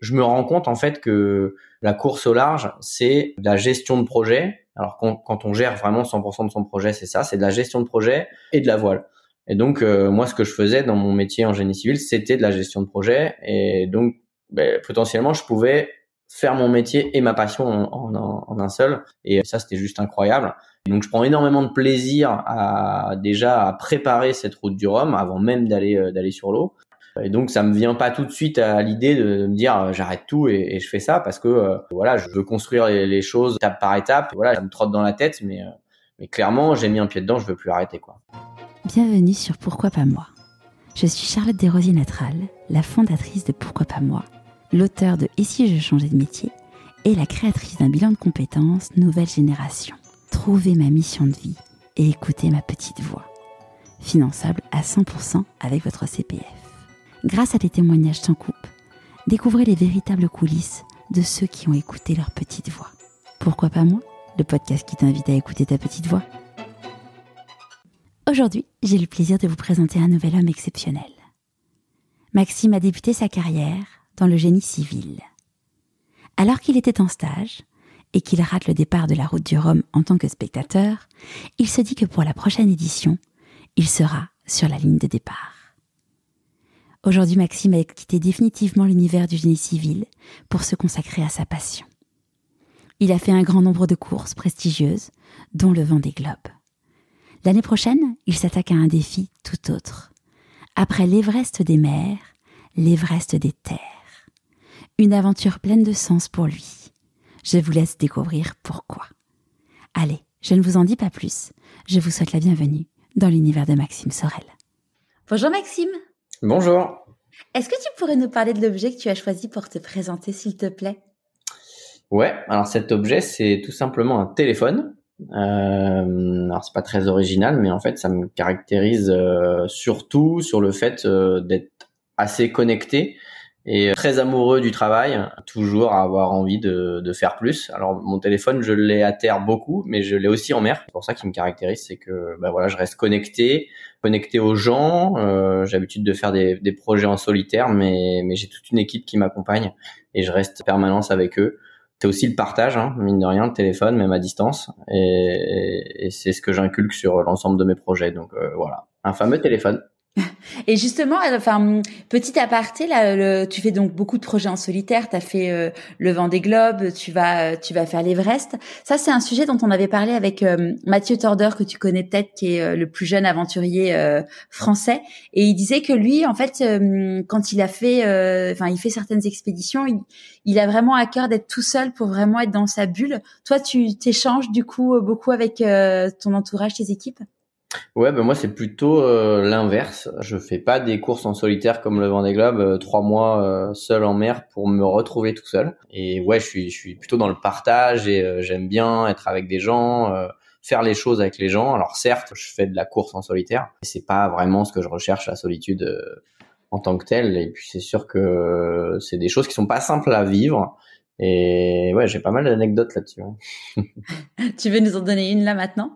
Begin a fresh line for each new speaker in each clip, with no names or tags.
je me rends compte en fait que la course au large, c'est de la gestion de projet. Alors quand, on gère vraiment 100% de son projet, c'est ça, c'est de la gestion de projet et de la voile. Et donc euh, moi, ce que je faisais dans mon métier en génie civil, c'était de la gestion de projet. Et donc ben, potentiellement, je pouvais faire mon métier et ma passion en, un seul. Et ça, c'était juste incroyable. Donc, je prends énormément de plaisir à déjà à préparer cette route du Rhum avant même d'aller euh, d'aller sur l'eau. Et donc, ça me vient pas tout de suite à l'idée de, me dire euh, j'arrête tout et, je fais ça parce que euh, voilà, je veux construire les, choses étape par étape. Voilà, ça me trotte dans la tête, mais mais clairement, j'ai mis un pied dedans, je veux plus arrêter quoi.
Bienvenue sur Pourquoi pas moi. Je suis Charlotte Desrosiers-Natral, la fondatrice de Pourquoi pas moi l'auteur de Et si je changeais de métier et la créatrice d'un bilan de compétences Nouvelle Génération. Trouvez ma mission de vie et écoutez ma petite voix. Finançable à 100% avec votre CPF. Grâce à des témoignages sans coupe, découvrez les véritables coulisses de ceux qui ont écouté leur petite voix. Pourquoi pas moi Le podcast qui t'invite à écouter ta petite voix? Aujourd'hui, j'ai le plaisir de vous présenter un nouvel homme exceptionnel. Maxime a débuté sa carrière dans le génie civil. Alors qu'il était en stage et qu'il rate le départ de la route du Rhum en tant que spectateur, il se dit que pour la prochaine édition, il sera sur la ligne de départ. Aujourd'hui, Maxime a quitté définitivement l'univers du génie civil pour se consacrer à sa passion. Il a fait un grand nombre de courses prestigieuses, dont le vent des globes. L'année prochaine, il s'attaque à un défi tout autre. Après l'Everest des mers, l'Everest des terres. Une aventure pleine de sens pour lui. Je vous laisse découvrir pourquoi. Allez, je ne vous en dis pas plus. Je vous souhaite la bienvenue dans l'univers de Maxime Sorel. Bonjour Maxime.
Bonjour.
Est-ce que tu pourrais nous parler de l'objet que tu as choisi pour te présenter, s'il te plaît?
Ouais, alors cet objet, c'est tout simplement un téléphone. Euh, alors c'est pas très original, mais en fait, ça me caractérise euh, surtout sur le fait euh, d'être assez connecté et très amoureux du travail, toujours à avoir envie de, de faire plus. Alors mon téléphone, je l'ai à terre beaucoup, mais je l'ai aussi en mer. C'est pour ça qu'il me caractérise, c'est que bah voilà, je reste connecté, connecté aux gens. Euh, j'ai l'habitude de faire des, des, projets en solitaire, mais, mais j'ai toute une équipe qui m'accompagne et je reste permanence avec eux. C'est aussi le partage, hein, mine de rien, le téléphone, même à distance, et, et c'est ce que j'inculque sur l'ensemble de mes projets. Donc euh, voilà, un fameux téléphone.
Et justement, enfin, petit aparté, là, tu fais donc beaucoup de projets en solitaire. Tu as fait euh, le vent des globes, tu vas, tu vas faire l'Everest. Ça, c'est un sujet dont on avait parlé avec euh, Mathieu Torder, que tu connais peut-être, qui est euh, le plus jeune aventurier français. Et il disait que lui, en fait, quand il a fait, enfin, il fait certaines expéditions, il, il a vraiment à cœur d'être tout seul pour vraiment être dans sa bulle. Toi, tu t'échanges du coup beaucoup avec ton entourage, tes équipes?
Ouais, ben moi c'est plutôt euh, l'inverse. Je fais pas des courses en solitaire comme le Vendée Globe, euh, trois mois euh, seul en mer pour me retrouver tout seul. Et ouais, je suis, je suis plutôt dans le partage et j'aime bien être avec des gens, faire les choses avec les gens. Alors certes, je fais de la course en solitaire, mais c'est pas vraiment ce que je recherche la solitude en tant que telle. Et puis c'est sûr que c'est des choses qui sont pas simples à vivre. Et ouais, j'ai pas mal d'anecdotes là-dessus. Hein.
tu veux nous en donner une là maintenant?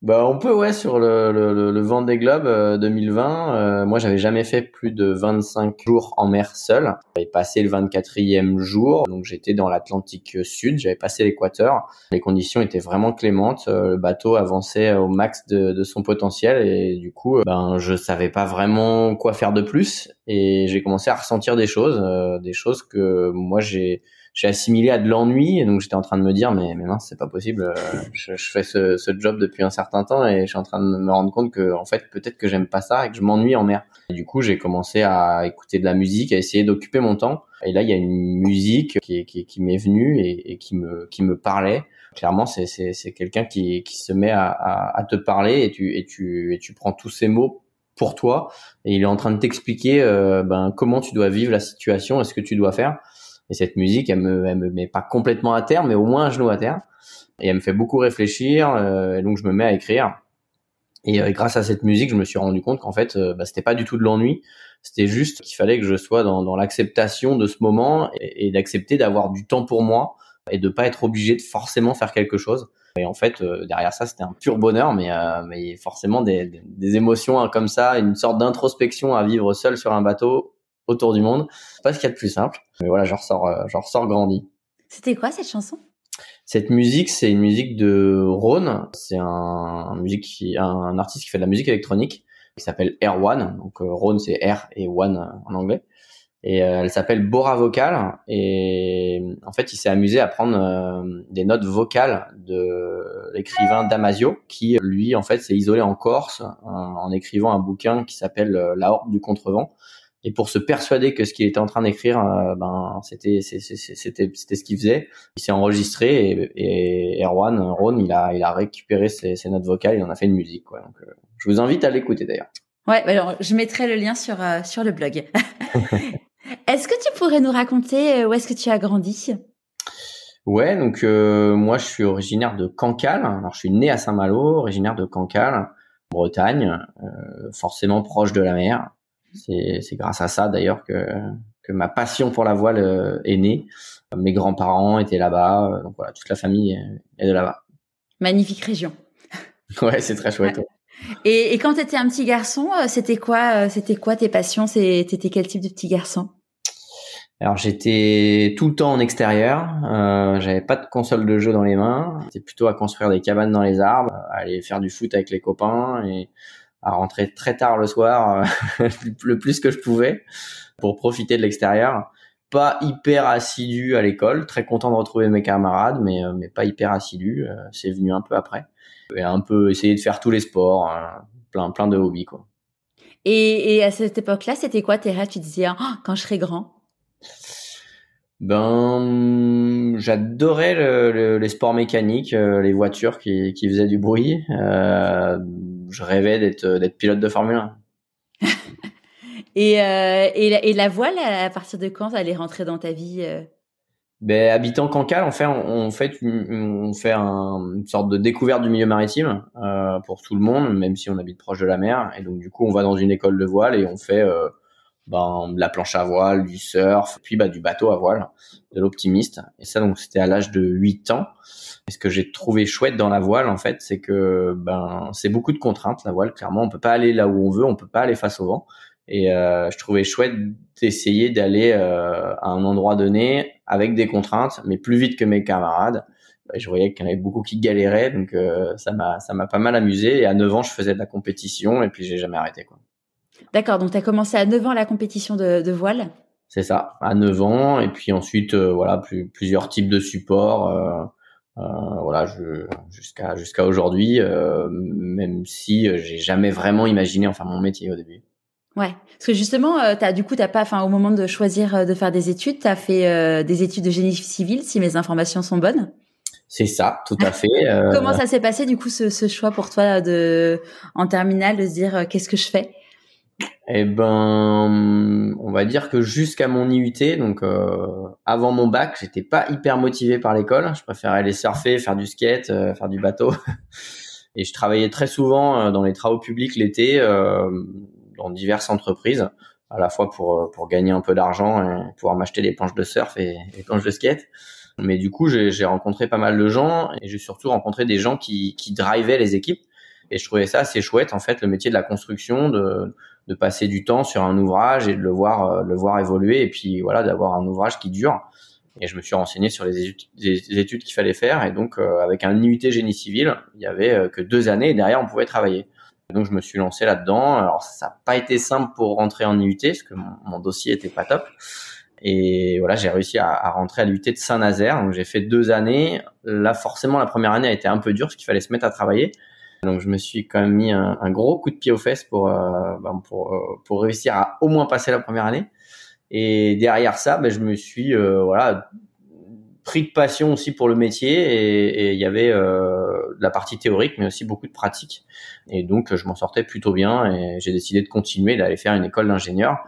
Bah, on peut, ouais, sur le, le, le Vendée Globe 2020. Euh, moi, j'avais jamais fait plus de 25 jours en mer seul. J'avais passé le 24e jour, donc j'étais dans l'Atlantique Sud. J'avais passé l'équateur. Les conditions étaient vraiment clémentes. Euh, le bateau avançait au max de, de son potentiel et du coup, euh, ben, je savais pas vraiment quoi faire de plus. Et j'ai commencé à ressentir des choses, des choses que moi j'ai j'ai assimilé à de l'ennui et donc j'étais en train de me dire mais mais mince c'est pas possible euh, je, je, fais ce, ce, job depuis un certain temps et je suis en train de me rendre compte que en fait peut-être que j'aime pas ça et que je m'ennuie en mer. Et du coup j'ai commencé à écouter de la musique à essayer d'occuper mon temps. Et là il y a une musique qui qui, qui m'est venue et, et, qui me qui me parlait. Clairement c'est c'est c'est quelqu'un qui qui se met à, à, à te parler et tu et tu et tu prends tous ces mots pour toi. Et il est en train de t'expliquer euh, ben comment tu dois vivre la situation et ce que tu dois faire et cette musique, elle me, elle me met pas complètement à terre, mais au moins un genou à terre. Et elle me fait beaucoup réfléchir. Euh, et donc je me mets à écrire. Et euh, grâce à cette musique, je me suis rendu compte qu'en fait, euh, bah, c'était pas du tout de l'ennui. C'était juste qu'il fallait que je sois dans, dans l'acceptation de ce moment et, d'accepter d'avoir du temps pour moi et de pas être obligé de forcément faire quelque chose. Et en fait, derrière ça, c'était un pur bonheur, mais, mais forcément des, des, émotions hein, comme ça, une sorte d'introspection à vivre seul sur un bateau autour du monde. Pas ce qu'il y a de plus simple, mais voilà, j'en ressors, euh, j'en ressors grandi.
C'était quoi cette chanson?
Cette musique, c'est une musique de Rhône. C'est un, musique qui, un, artiste qui fait de la musique électronique qui s'appelle One. Donc euh, Rhône, c'est R et One en anglais. Et euh, elle s'appelle Bora Vocal. Et en fait, il s'est amusé à prendre euh, des notes vocales de l'écrivain Damasio, qui lui, en fait, s'est isolé en Corse en, écrivant un bouquin qui s'appelle euh, La Horde du Contrevent. Et pour se persuader que ce qu'il était en train d'écrire, ben c'était c'était c'était ce qu'il faisait. Il s'est enregistré et, et Erwan Ron, il a il a récupéré ses, ses, notes vocales, il en a fait une musique. Quoi. Donc, je vous invite à l'écouter d'ailleurs.
Ouais, bah alors je mettrai le lien sur sur le blog. Est-ce que tu pourrais nous raconter euh, où est-ce que tu as grandi?
Ouais, donc euh, moi je suis originaire de Cancale. Alors je suis né à Saint-Malo, originaire de Cancale, Bretagne, euh, forcément proche de la mer. C'est, grâce à ça d'ailleurs que, que ma passion pour la voile est née. Mes grands-parents étaient là-bas, donc voilà, toute la famille est de là-bas.
Magnifique région.
ouais, c'est très chouette.
Et, et, quand tu étais un petit garçon, c'était quoi, c'était quoi tes passions? C'était quel type de petit garçon?
Alors j'étais tout le temps en extérieur, euh, j'avais pas de console de jeu dans les mains, j'étais plutôt à construire des cabanes dans les arbres, à aller faire du foot avec les copains et à rentrer très tard le soir, euh, le plus que je pouvais, pour profiter de l'extérieur. Pas hyper assidu à l'école, très content de retrouver mes camarades, mais euh, mais pas hyper assidu. Euh, c'est venu un peu après. Et un peu essayer de faire tous les sports, plein plein de hobbies quoi.
Et, et à cette époque-là, c'était quoi tes Tu disais oh, quand je serai grand?
Ben, j'adorais le, les sports mécaniques, euh, les voitures qui, qui faisaient du bruit. Euh, je rêvais d'être d'être pilote de Formule 1.
et, euh, et, la, et, la, voile, à partir de quand elle est rentrée dans ta vie euh?
ben, habitant Cancale, on fait on fait on fait un, une sorte de découverte du milieu maritime euh, pour tout le monde, même si on habite proche de la mer. Et donc du coup, on va dans une école de voile et on fait ben, de la planche à voile, du surf, puis bah, du bateau à voile, de l'optimiste. Et ça, donc, c'était à l'âge de 8 ans. Et ce que j'ai trouvé chouette dans la voile, en fait, c'est que ben, c'est beaucoup de contraintes, la voile. Clairement, on peut pas aller là où on veut, on peut pas aller face au vent. Et euh, je trouvais chouette d'essayer d'aller euh, à un endroit donné avec des contraintes, mais plus vite que mes camarades. Et je voyais qu'il y en avait beaucoup qui galéraient, donc euh, ça m'a ça m'a pas mal amusé. Et à 9 ans, je faisais de la compétition, et puis j'ai jamais arrêté quoi.
D'accord, donc tu as commencé à 9 ans la compétition de, voile
C'est ça, à 9 ans, et puis ensuite, euh, voilà, plusieurs types de supports, euh, euh, voilà, jusqu'à jusqu'à aujourd'hui, même si j'ai jamais vraiment imaginé enfin mon métier au début.
Ouais, parce que justement, as, du coup, t'as pas, enfin, au moment de choisir de faire des études, tu as fait des études de génie civil, si mes informations sont bonnes.
C'est ça, tout à fait.
Comment ça s'est passé du coup ce, ce, choix pour toi de en terminale de se dire qu'est-ce que je fais?
Eh ben, on va dire que jusqu'à mon IUT, donc euh, avant mon bac, j'étais pas hyper motivé par l'école. Je préférais aller surfer, faire du skate, euh, faire du bateau. Et je travaillais très souvent euh, dans les travaux publics l'été, dans diverses entreprises, à la fois pour pour gagner un peu d'argent et pouvoir m'acheter des planches de surf et des planches de skate. Mais du coup, j'ai rencontré pas mal de gens et j'ai surtout rencontré des gens qui qui drivaient les équipes. Et je trouvais ça assez chouette, en fait, le métier de la construction, de de passer du temps sur un ouvrage et de le voir euh, le voir évoluer et puis voilà d'avoir un ouvrage qui dure. Et je me suis renseigné sur les études, qu'il fallait faire et donc euh, avec un IUT génie civil il y avait euh, que deux années et derrière on pouvait travailler. Donc je me suis lancé là-dedans. Alors ça n'a pas été simple pour rentrer en IUT parce que mon, dossier était pas top. Et voilà j'ai réussi à, à, rentrer à l'IUT de Saint-Nazaire. Donc j'ai fait deux années. Là forcément la première année a été un peu dure parce qu'il fallait se mettre à travailler donc je me suis quand même mis un, gros coup de pied aux fesses pour euh, ben, pour euh, pour réussir à au moins passer la première année. Et derrière ça, ben, je me suis euh, voilà pris de passion aussi pour le métier et il y avait la partie théorique mais aussi beaucoup de pratique. Et donc je m'en sortais plutôt bien et j'ai décidé de continuer d'aller faire une école d'ingénieur.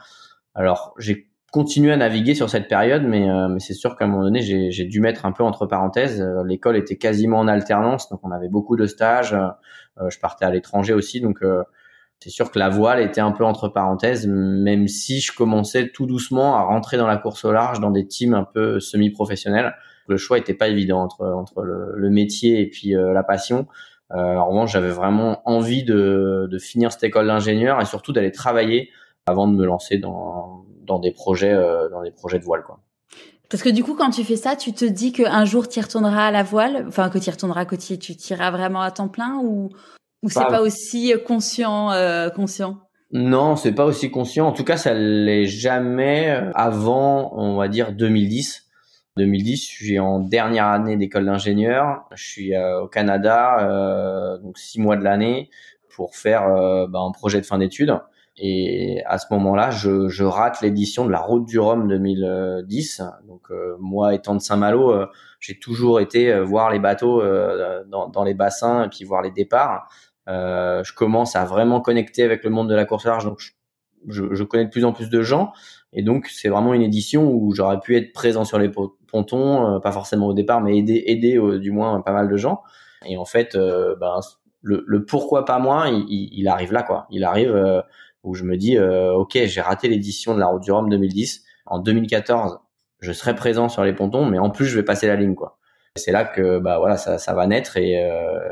Alors j'ai continué à naviguer sur cette période, mais, mais c'est sûr qu'à un moment donné, j'ai dû mettre un peu entre parenthèses. L'école était quasiment en alternance, donc on avait beaucoup de stages. Euh, je partais à l'étranger aussi, donc euh, c'est sûr que la voile était un peu entre parenthèses, même si je commençais tout doucement à rentrer dans la course au large, dans des teams un peu semi-professionnels. Le choix était pas évident entre entre le, métier et puis euh, la passion. en revanche, j'avais vraiment envie de, de finir cette école d'ingénieur et surtout d'aller travailler avant de me lancer dans dans des projets dans des projets de voile quoi.
Parce que du coup, quand tu fais ça, tu te dis qu'un jour tu y retourneras à la voile, enfin que tu y retourneras, que tu tireras vraiment à temps plein, ou ou c'est pas aussi conscient conscient?
Non, c'est pas aussi conscient. En tout cas, ça l'est jamais avant, on va dire 2010 2010, je suis en dernière année d'école d'ingénieur. Je suis euh, au Canada, euh, donc six mois de l'année, pour faire euh, bah, un projet de fin d'études. Et à ce moment-là, je, je rate l'édition de la Route du Rhum 2010. Donc moi, étant de Saint-Malo, j'ai toujours été voir les bateaux dans, dans, les bassins et puis voir les départs. je commence à vraiment connecter avec le monde de la course large, donc je, je, connais de plus en plus de gens. Et donc, c'est vraiment une édition où j'aurais pu être présent sur les pontons, euh, pas forcément au départ, mais aider, aider euh, du moins pas mal de gens. Et en fait, euh, ben, le, le, pourquoi pas moi, il, il, arrive là, quoi. Il arrive où je me dis, ok, j'ai raté l'édition de la Route du Rhum 2010. En 2014, je serai présent sur les pontons, mais en plus, je vais passer la ligne, quoi. C'est là que bah voilà, ça, va naître et,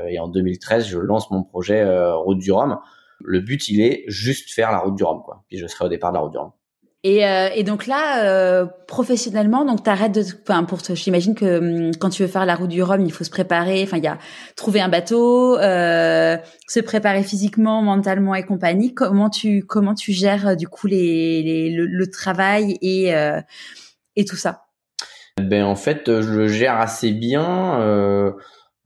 et, en 2013, je lance mon projet Route du Rhum. Le but, il est juste faire la Route du Rhum, quoi. Puis je serai au départ de la Route du Rhum.
Et, euh, et, donc là, euh, professionnellement, donc t'arrêtes de, enfin pour j'imagine que hum, quand tu veux faire la route du Rhum, il faut se préparer. Enfin, il y a trouver un bateau, euh, se préparer physiquement, mentalement et compagnie. Comment tu comment tu gères du coup les, les le, travail et euh, et tout ça?
Ben en fait, je le gère assez bien. Euh,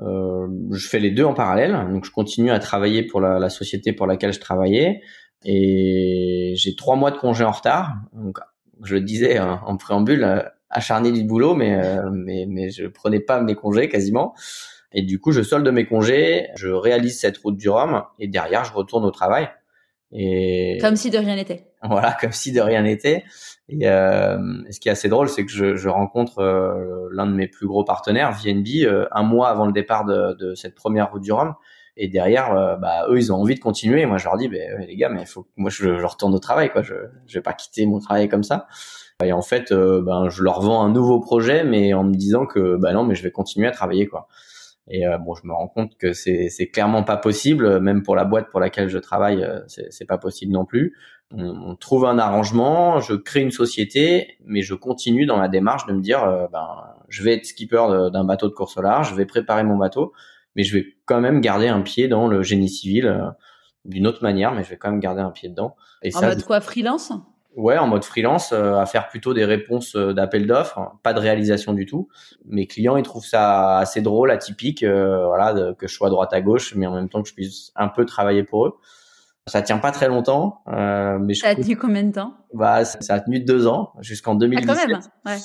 euh, je fais les deux en parallèle. Donc je continue à travailler pour la, la société pour laquelle je travaillais. Et j'ai trois mois de congé en retard. Donc, je le disais hein, en préambule, euh, acharné du boulot, mais, euh, mais, mais je prenais pas mes congés quasiment. Et du coup, je solde mes congés, je réalise cette route du Rhum et derrière, je retourne au travail. Et
comme si de rien n'était.
Voilà, comme si de rien n'était. Et euh, ce qui est assez drôle, c'est que je, je rencontre euh, l'un de mes plus gros partenaires, VNB, un mois avant le départ de, de cette première route du Rhum. Et derrière, euh, bah, eux, ils ont envie de continuer. Moi, je leur dis, bah, les gars, mais faut moi, je, je, retourne au travail, quoi. Je, je vais pas quitter mon travail comme ça. Et en fait, euh, ben, je leur vends un nouveau projet, mais en me disant que, bah non, mais je vais continuer à travailler, quoi. Et euh, bon, je me rends compte que c'est, c'est clairement pas possible, même pour la boîte pour laquelle je travaille, c'est, c'est pas possible non plus. On, on, trouve un arrangement, je crée une société, mais je continue dans la démarche de me dire, ben, je vais être skipper d'un bateau de course au large, je vais préparer mon bateau, mais je vais quand même garder un pied dans le génie civil euh, d'une autre manière, mais je vais quand même garder un pied dedans.
Et en mode quoi, freelance?
Ouais, en mode freelance, euh, à faire plutôt des réponses euh, d'appel d'offres, hein, pas de réalisation du tout. Mes clients, ils trouvent ça assez drôle, atypique, voilà, que je sois à droite à gauche, mais en même temps que je puisse un peu travailler pour eux. Ça tient pas très longtemps, mais je
ça a tenu combien de temps?
Bah, ça a tenu deux ans, jusqu'en 2017. Ah, quand même. Ouais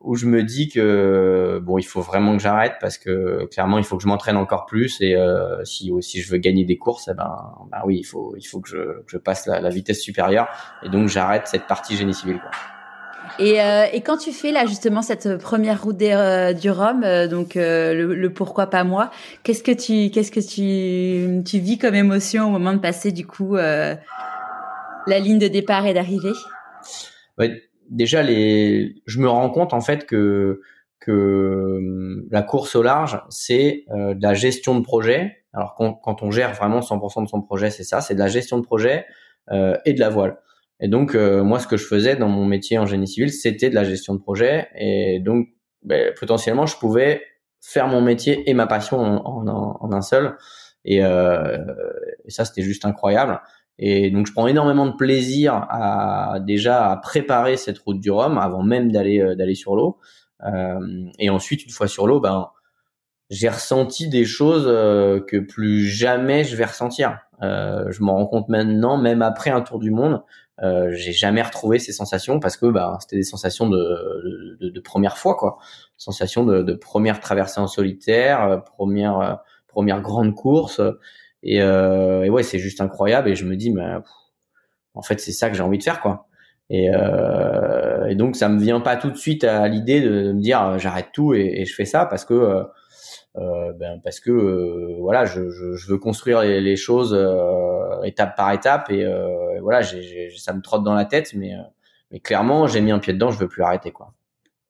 où je me dis que bon, il faut vraiment que j'arrête parce que clairement, il faut que je m'entraîne encore plus et euh, si si je veux gagner des courses, eh ben, ben oui, il faut il faut que je, que je passe la, la, vitesse supérieure et donc j'arrête cette partie génie civil. Quoi.
Et, euh, et quand tu fais là justement cette première route des, euh, du Rhum, euh, donc euh, le, le, pourquoi pas moi, qu'est-ce que tu qu'est-ce que tu tu vis comme émotion au moment de passer du coup la ligne de départ et d'arrivée?
Ouais, déjà les, je me rends compte en fait que que hum, la course au large, c'est euh, de la gestion de projet. Alors quand, quand on gère vraiment 100% de son projet, c'est ça, c'est de la gestion de projet euh, et de la voile. Et donc euh, moi, ce que je faisais dans mon métier en génie civil, c'était de la gestion de projet. Et donc ben, potentiellement, je pouvais faire mon métier et ma passion en, en, en un seul. Et, euh, et ça, c'était juste incroyable. Et donc je prends énormément de plaisir à déjà à préparer cette route du Rhum avant même d'aller euh, d'aller sur l'eau. Euh, et ensuite une fois sur l'eau, ben j'ai ressenti des choses euh, que plus jamais je vais ressentir. Je m'en rends compte maintenant, même après un tour du monde, euh, j'ai jamais retrouvé ces sensations parce que ben c'était des sensations de, de, de, première fois quoi, sensations de, de première traversée en solitaire, première première grande course. Et, euh, et ouais, c'est juste incroyable. Et je me dis, mais en fait, c'est ça que j'ai envie de faire, quoi. Et, euh, et, donc, ça me vient pas tout de suite à l'idée de, me dire, euh, j'arrête tout et, et, je fais ça parce que, euh, euh ben parce que, euh, voilà, je, je, je, veux construire les, les choses étape par étape et, voilà, j'ai, ça me trotte dans la tête, mais, mais clairement, j'ai mis un pied dedans, je veux plus arrêter, quoi.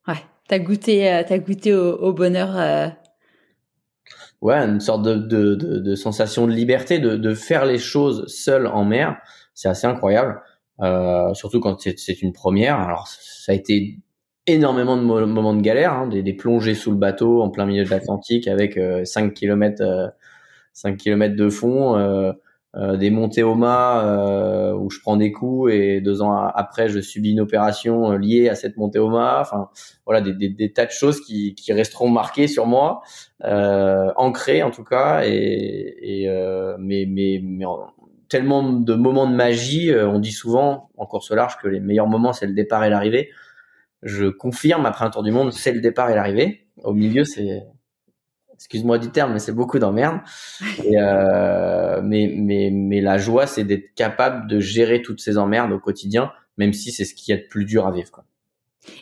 Ouais, t'as goûté, t'as goûté au, au bonheur
ouais, une sorte de, de, de, de, sensation de liberté, de, de faire les choses seul en mer. C'est assez incroyable. surtout quand c'est une première. Alors ça a été énormément de moments de galère, hein, des, des, plongées sous le bateau en plein milieu de l'Atlantique avec 5 km 5 km de fond, euh, euh, des montées au mât euh, où je prends des coups et deux ans après je subis une opération liée à cette montée au mât. Enfin voilà des, des, des tas de choses qui, qui, resteront marquées sur moi, ancrées en tout cas. Et, et mais, mais, mais tellement de moments de magie. on dit souvent en course large que les meilleurs moments c'est le départ et l'arrivée. Je confirme après un tour du monde, c'est le départ et l'arrivée. Au milieu, c'est excuse-moi du terme, mais c'est beaucoup d'emmerde. Euh, mais, mais, mais la joie, c'est d'être capable de gérer toutes ces emmerdes au quotidien, même si c'est ce qui est de plus dur à vivre. Quoi.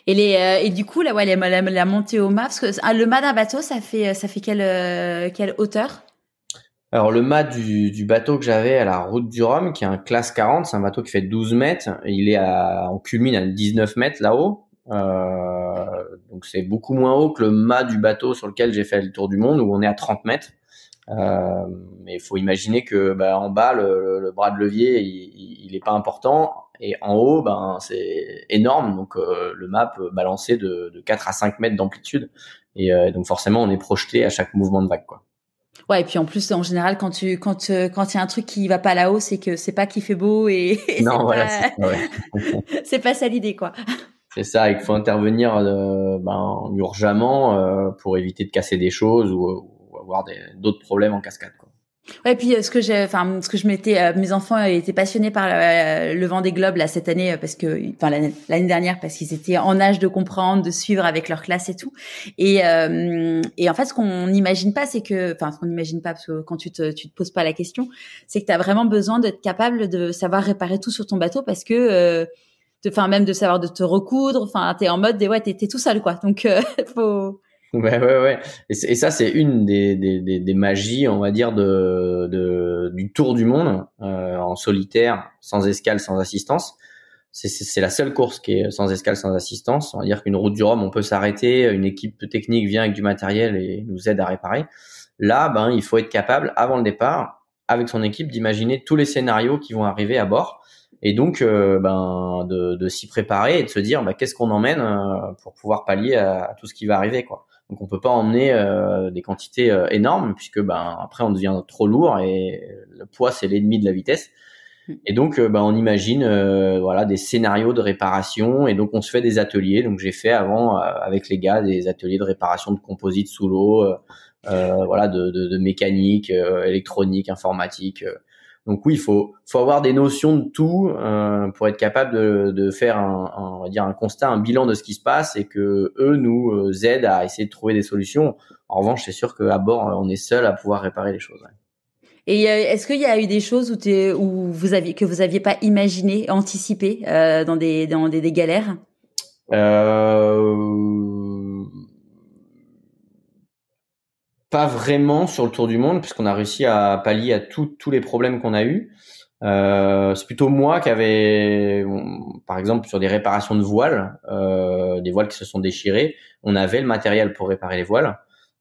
Et, les, euh, et du coup, là, ouais, la, la, montée au mât, parce que ah, le mât d'un bateau, ça fait, ça fait quelle, euh, quelle hauteur?
Alors le mât du, du bateau que j'avais à la route du Rhum, qui est un classe 40, c'est un bateau qui fait 12 mètres, il est à, on culmine à 19 mètres là-haut, euh, donc c'est beaucoup moins haut que le mât du bateau sur lequel j'ai fait le tour du monde où on est à 30 mètres. Euh, mais il faut imaginer que bah, en bas le, bras de levier il, il, est pas important et en haut ben c'est énorme donc euh, le mât peut balancer de, de 4 à 5 mètres d'amplitude et euh, donc forcément on est projeté à chaque mouvement de vague quoi.
Ouais, et puis en plus, en général, quand tu quand quand il y a un truc qui va pas là-haut, c'est que c'est pas qu'il fait beau et,
non, voilà,
c'est pas ça l'idée, quoi.
C'est ça, il faut intervenir euh, ben, urgemment euh, pour éviter de casser des choses ou, avoir d'autres problèmes en cascade. Quoi.
Puis euh, ce que j'ai, enfin, ce que je m'étais, mes enfants étaient passionnés par le, vent des globes là cette année parce que, enfin l'année dernière parce qu'ils étaient en âge de comprendre, de suivre avec leur classe et tout. Et et en fait, ce qu'on n'imagine pas, c'est que, enfin, ce qu'on n'imagine pas parce que quand tu te tu te poses pas la question, c'est que tu as vraiment besoin d'être capable de savoir réparer tout sur ton bateau parce que enfin même de savoir de te recoudre. Enfin, t'es en mode, ouais, t'es, tout seul, quoi. Donc, euh, faut.
Ouais, ouais, ouais. Et, ça, c'est une des, des, des, des, magies, on va dire, de, de du tour du monde euh, en solitaire, sans escale, sans assistance. C'est, c'est, la seule course qui est sans escale, sans assistance. On va dire qu'une route du Rhum, on peut s'arrêter, une équipe technique vient avec du matériel et nous aide à réparer. Là, ben, il faut être capable, avant le départ, avec son équipe, d'imaginer tous les scénarios qui vont arriver à bord et donc euh, ben de, de s'y préparer et de se dire bah, qu'est-ce qu'on emmène euh, pour pouvoir pallier à, tout ce qui va arriver quoi. Donc on peut pas emmener euh, des quantités énormes puisque ben après on devient trop lourd et le poids c'est l'ennemi de la vitesse. Et donc ben on imagine voilà des scénarios de réparation et donc on se fait des ateliers. Donc j'ai fait avant avec les gars des ateliers de réparation de composites sous l'eau, voilà de, de, de mécanique, électronique, informatique. Donc oui, il faut, faut avoir des notions de tout euh, pour être capable de, de faire un, un, on va dire un constat, un bilan de ce qui se passe et que eux nous euh, aident à essayer de trouver des solutions. En revanche, c'est sûr qu'à bord, on est seul à pouvoir réparer les choses.
Et euh, est-ce qu'il y a eu des choses où, où vous aviez que vous aviez pas imaginé, anticipé euh, dans des dans des, des galères?
Euh pas vraiment sur le tour du monde, puisqu'on a réussi à pallier à tous les problèmes qu'on a eus. Euh, c'est plutôt moi qui avait, par exemple, sur des réparations de voiles, euh, des voiles qui se sont déchirées, on avait le matériel pour réparer les voiles,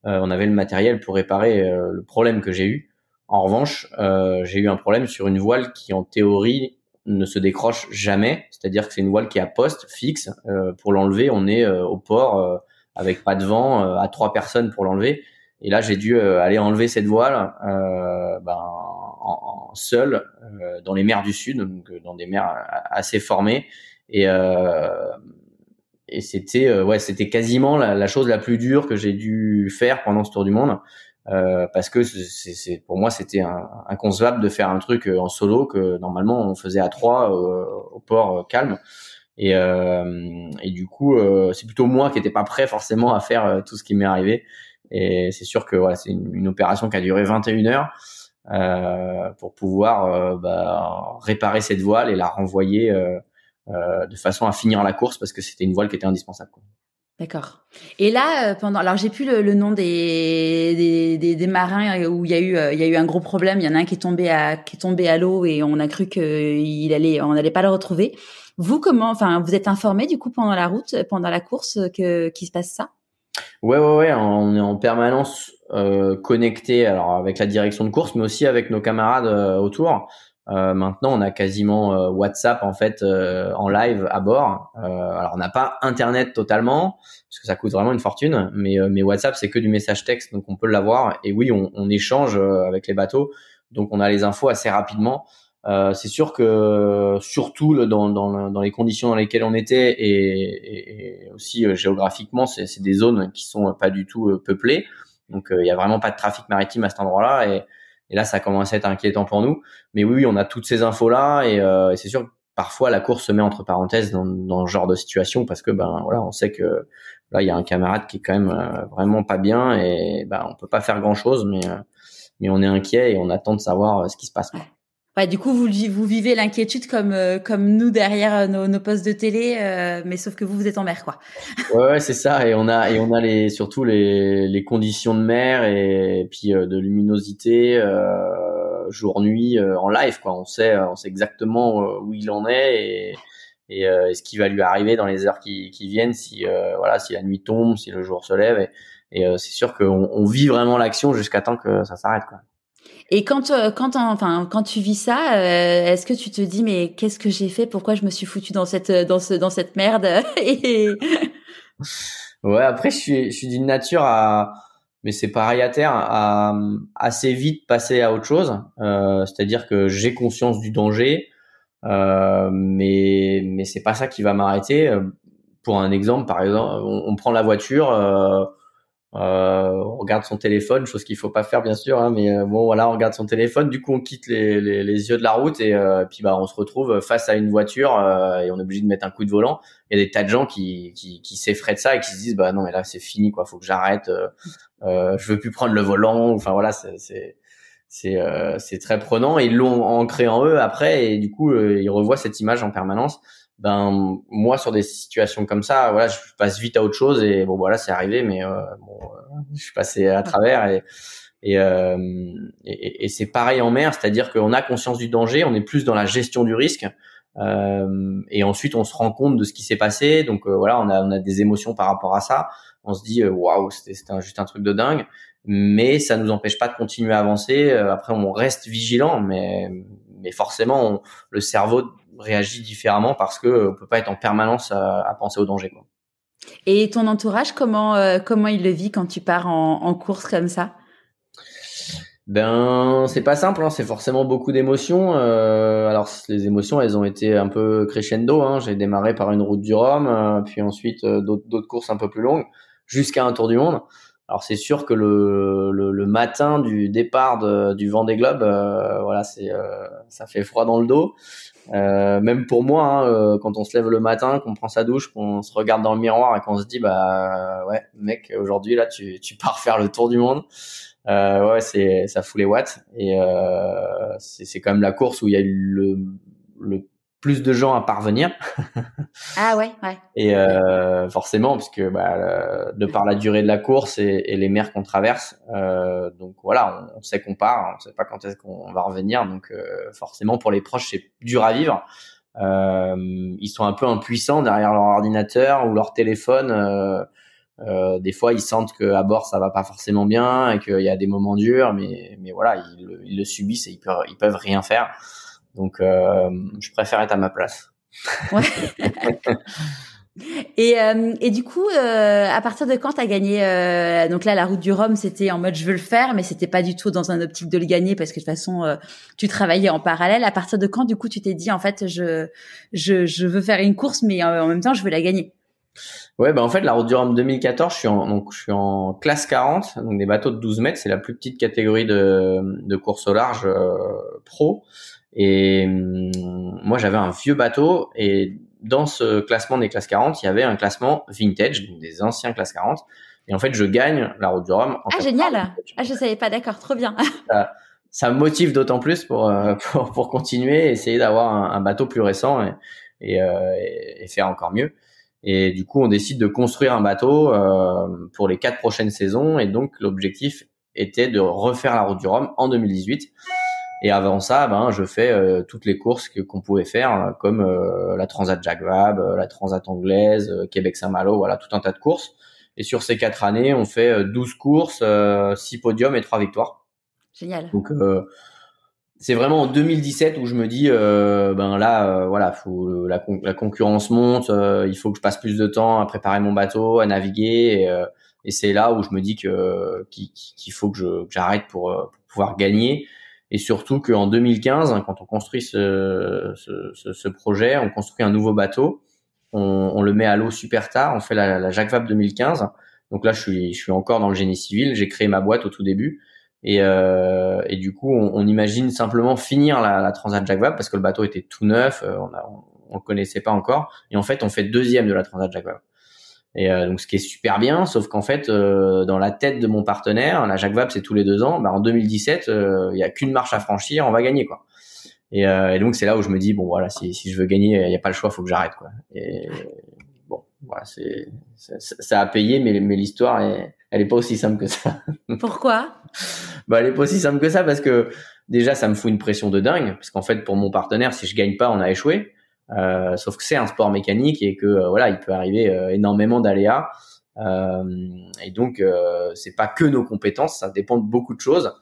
euh, on avait le matériel pour réparer euh, le problème que j'ai eu. En revanche, euh, j'ai eu un problème sur une voile qui, en théorie, ne se décroche jamais, c'est-à-dire que c'est une voile qui est à poste fixe. Euh, pour l'enlever, on est au port avec pas de vent, à trois personnes pour l'enlever. Et là, j'ai dû euh, aller enlever cette voile euh, ben, en, en seul euh, dans les mers du sud, donc dans des mers assez formées. Et, et c'était ouais, c'était quasiment la, la, chose la plus dure que j'ai dû faire pendant ce tour du monde. Euh, parce que c'est pour moi c'était inconcevable de faire un truc en solo que normalement on faisait à trois au port calme et, et du coup c'est plutôt moi qui n'étais pas prêt forcément à faire tout ce qui m'est arrivé et c'est sûr que voilà, c'est une, opération qui a duré 21 heures euh, pour pouvoir euh, bah, réparer cette voile et la renvoyer euh, euh, de façon à finir la course parce que c'était une voile qui était indispensable.
D'accord. Et là, pendant, alors j'ai plus le, le nom des, des, des, des, marins où il y a eu, il y a eu un gros problème. Il y en a un qui est tombé à, qui est tombé à l'eau et on a cru qu'il allait, on n'allait pas le retrouver. Vous comment, enfin, vous êtes informé du coup pendant la route, pendant la course, que qu'il se passe ça?
Ouais, ouais, ouais, on est en permanence euh, connecté, alors avec la direction de course, mais aussi avec nos camarades euh, autour, Euh, maintenant, on a quasiment euh, WhatsApp en fait euh, en live à bord. alors, on n'a pas Internet totalement parce que ça coûte vraiment une fortune, mais mais WhatsApp c'est que du message texte, donc on peut l'avoir. Et oui, on, on échange avec les bateaux, donc on a les infos assez rapidement. C'est sûr que surtout dans, dans, dans, les conditions dans lesquelles on était et, et aussi géographiquement, c'est des zones qui sont pas du tout peuplées. Donc il y a vraiment pas de trafic maritime à cet endroit-là et et là, ça commence à être inquiétant pour nous. Mais oui, on a toutes ces infos-là et, euh, et c'est sûr que parfois la course se met entre parenthèses dans, dans ce genre de situation parce que ben voilà, on sait que là il y a un camarade qui est quand même euh, vraiment pas bien et ben on peut pas faire grand-chose, mais euh, mais on est inquiet et on attend de savoir euh, ce qui se passe.
Ouais, du coup, vous, vous vivez l'inquiétude comme, euh, comme nous derrière euh, nos, nos postes de télé, euh, mais sauf que vous, vous êtes en mer, quoi.
ouais, ouais c'est ça. Et on a, et on a les, surtout les, les conditions de mer et, puis de luminosité euh, jour-nuit en live, quoi. On sait, on sait exactement où il en est et, et, ce qui va lui arriver dans les heures qui, qui viennent, si voilà, si la nuit tombe, si le jour se lève. Et, et c'est sûr qu'on on vit vraiment l'action jusqu'à temps que ça s'arrête, quoi.
Et quand euh, quand enfin quand tu vis ça, euh, est-ce que tu te dis mais qu'est-ce que j'ai fait? Pourquoi je me suis foutu dans cette dans ce dans cette merde? Et...
Ouais, après je suis je suis d'une nature à mais c'est pareil à terre à assez vite passer à autre chose. Euh, C'est-à-dire que j'ai conscience du danger, euh, mais mais c'est pas ça qui va m'arrêter. Pour un exemple, par exemple, on, on prend la voiture. Euh, euh, on regarde son téléphone, chose qu'il faut pas faire bien sûr, hein, mais euh, bon voilà, on regarde son téléphone. Du coup, on quitte les, les, les yeux de la route et euh, puis bah on se retrouve face à une voiture et on est obligé de mettre un coup de volant. Il y a des tas de gens qui qui, qui s'effraient de ça et qui se disent bah non mais là c'est fini quoi, faut que j'arrête, euh, je veux plus prendre le volant. Enfin voilà, c'est c'est c'est très prenant. Et ils l'ont ancré en eux après et du coup ils revoient cette image en permanence ben moi sur des situations comme ça voilà je passe vite à autre chose et bon voilà c'est arrivé mais euh, bon euh, je suis passé à travers et et, euh, et, et c'est pareil en mer c'est-à-dire qu'on a conscience du danger on est plus dans la gestion du risque euh, et ensuite on se rend compte de ce qui s'est passé. Donc euh, voilà on a on a des émotions par rapport à ça. On se dit waouh c'était c'était juste un truc de dingue mais ça nous empêche pas de continuer à avancer. Après on reste vigilant mais mais forcément le cerveau réagit différemment parce que euh, on peut pas être en permanence à, penser au danger. Quoi.
Et ton entourage, comment euh, comment il le vit quand tu pars en, en course comme ça?
Ben, c'est pas simple, hein, c'est forcément beaucoup d'émotions. Euh, alors, les émotions, elles ont été un peu crescendo. Hein. J'ai démarré par une route du Rhum, euh, puis ensuite d'autres courses un peu plus longues, jusqu'à un tour du monde. Alors, c'est sûr que le, le, le, matin du départ de, du Vendée Globe, voilà, c'est ça fait froid dans le dos. Euh, même pour moi, hein, euh, quand on se lève le matin, qu'on prend sa douche, qu'on se regarde dans le miroir et qu'on se dit bah ouais mec aujourd'hui là tu, tu pars faire le tour du monde, euh, ouais c'est ça fout les watts. Et euh, c'est quand même la course où il y a eu le, le plus de gens à parvenir.
ah ouais, ouais.
Et euh, forcément, parce que bah, de par la durée de la course et, et les mers qu'on traverse, euh, donc voilà, on, sait qu'on part, on sait pas quand est-ce qu'on va revenir, donc euh, forcément pour les proches c'est dur à vivre. Euh, ils sont un peu impuissants derrière leur ordinateur ou leur téléphone. Euh, des fois, ils sentent que à bord ça va pas forcément bien et qu'il y a des moments durs, mais mais voilà, ils, ils le subissent et ils peuvent ils peuvent rien faire. Donc, euh, je préfère être à ma place. Ouais.
et, euh, et du coup, euh, à partir de quand tu as gagné euh, Donc là, la route du Rhum, c'était en mode je veux le faire, mais c'était pas du tout dans un optique de le gagner parce que de toute façon, euh, tu travaillais en parallèle. À partir de quand, du coup, tu t'es dit en fait, je, je, je veux faire une course, mais en même temps, je veux la gagner?
Ouais, bah en fait, la route du Rhum 2014, je suis en, donc, je suis en classe 40, donc des bateaux de 12 mètres, c'est la plus petite catégorie de, de course au large pro. Et hum, moi, j'avais un vieux bateau et dans ce classement des classes 40, il y avait un classement vintage, donc des anciens classes 40. Et en fait, je gagne la route du Rhum.
ah, génial! Ah, je savais pas, d'accord, trop bien.
ça, ça, me motive d'autant plus pour, euh, pour, pour, continuer, essayer d'avoir un, un, bateau plus récent et, et, euh, et, faire encore mieux. Et du coup, on décide de construire un bateau euh, pour les quatre prochaines saisons. Et donc, l'objectif était de refaire la route du Rhum en 2018. Et avant ça, ben, je fais euh, toutes les courses qu'on pouvait faire, hein, comme euh, la Transat Jacques euh, la Transat anglaise, Québec-Saint-Malo, voilà, tout un tas de courses. Et sur ces quatre années, on fait 12 courses, 6 podiums et 3 victoires.
Génial.
Donc, c'est vraiment en 2017 où je me dis euh, ben là euh, voilà faut la, la, concurrence monte euh, il faut que je passe plus de temps à préparer mon bateau à naviguer et, euh, et c'est là où je me dis que qu'il faut que j'arrête pour, pour, pouvoir gagner et surtout qu'en 2015 hein, quand on construit ce, ce, ce, projet on construit un nouveau bateau on, on le met à l'eau super tard on fait la, la Jacques Vabre 2015 donc là je suis je suis encore dans le génie civil j'ai créé ma boîte au tout début et, euh, et du coup, on, on, imagine simplement finir la, la Transat Jacques Vabre parce que le bateau était tout neuf, euh, on, a, on, le connaissait pas encore. Et en fait, on fait deuxième de la Transat Jacques Vabre. Et euh, donc, ce qui est super bien, sauf qu'en fait, euh, dans la tête de mon partenaire, la Jacques Vabre, c'est tous les deux ans. Bah, en 2017, euh, il y a qu'une marche à franchir, on va gagner quoi. Et, et donc, c'est là où je me dis bon voilà, si, si je veux gagner, il n'y a pas le choix, faut que j'arrête quoi. Et bon, voilà, c'est ça, a payé, mais, mais l'histoire est elle est pas aussi simple que ça.
Pourquoi?
Bah, elle est pas aussi simple que ça parce que déjà, ça me fout une pression de dingue. Parce qu'en fait, pour mon partenaire, si je gagne pas, on a échoué. Euh, sauf que c'est un sport mécanique et que euh, voilà, il peut arriver euh, énormément d'aléas. Euh, et donc, c'est pas que nos compétences, ça dépend de beaucoup de choses.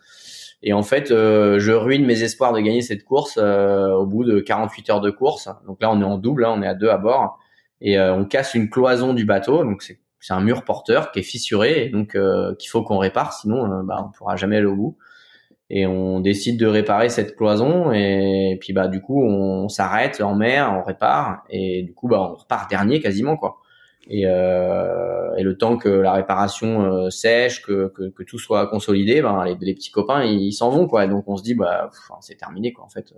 Et en fait, je ruine mes espoirs de gagner cette course au bout de 48 heures de course. Donc là, on est en double, hein, on est à deux à bord et on casse une cloison du bateau. Donc c'est un mur porteur qui est fissuré et donc qu'il faut qu'on répare, sinon bah, on pourra jamais aller au bout. Et on décide de réparer cette cloison et, puis bah du coup on, s'arrête en mer, on répare et du coup bah on repart dernier quasiment quoi. Et, euh, et le temps que la réparation euh, sèche, que, que, que, tout soit consolidé, ben les, les petits copains ils s'en vont quoi. Et donc on se dit bah c'est terminé quoi en fait.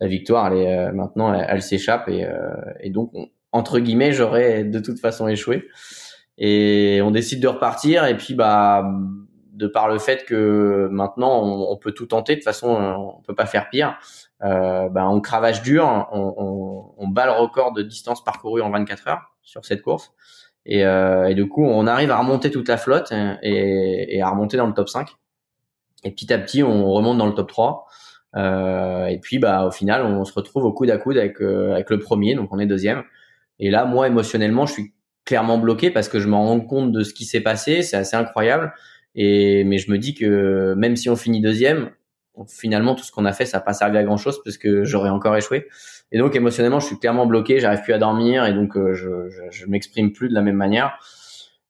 La victoire elle est maintenant elle, s'échappe et, et donc entre guillemets j'aurais de toute façon échoué. Et on décide de repartir. Et puis, bah, de par le fait que maintenant on, peut tout tenter, de toute façon on peut pas faire pire. Euh, bah, on cravache dur, on, on, on, bat le record de distance parcourue en 24 heures sur cette course. Et, euh, et, du coup, on arrive à remonter toute la flotte et, et, à remonter dans le top 5. Et petit à petit, on remonte dans le top 3. Euh, et puis, bah, au final, on se retrouve au coude à coude avec, euh, avec le premier, donc on est deuxième. Et là, moi, émotionnellement, je suis clairement bloqué parce que je me rends compte de ce qui s'est passé, c'est assez incroyable. Et mais je me dis que même si on finit deuxième, finalement tout ce qu'on a fait, ça n'a pas servi à grand chose parce que j'aurais encore échoué. Et donc émotionnellement, je suis clairement bloqué, j'arrive plus à dormir et donc euh, je, je, je m'exprime plus de la même manière.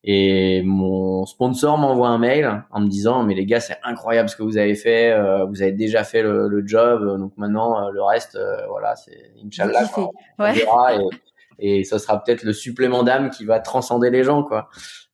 Et mon sponsor m'envoie un mail en me disant mais les gars c'est incroyable ce que vous avez fait, euh, vous avez déjà fait le, le job, donc maintenant euh, le reste voilà c'est inchallah. Ouais. et, et ça sera peut-être le supplément d'âme qui va transcender les gens quoi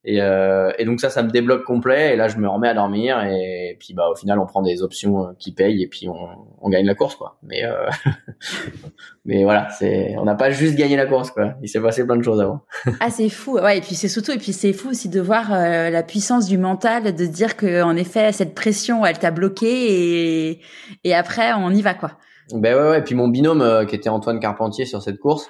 et, euh, et, donc ça ça me débloque complet et là je me remets à dormir et, puis bah au final on prend des options euh, qui payent et puis on, on gagne la course quoi. Mais euh, mais voilà c'est on n'a pas juste gagné la course quoi. Il s'est passé plein de choses avant.
Ah c'est fou. Ouais et puis c'est surtout et puis c'est fou aussi de voir euh, la puissance du mental de dire que en effet cette pression elle t'a bloqué et et après on y va quoi.
Ben ouais ouais. Et puis mon binôme euh, qui était Antoine Carpentier sur cette course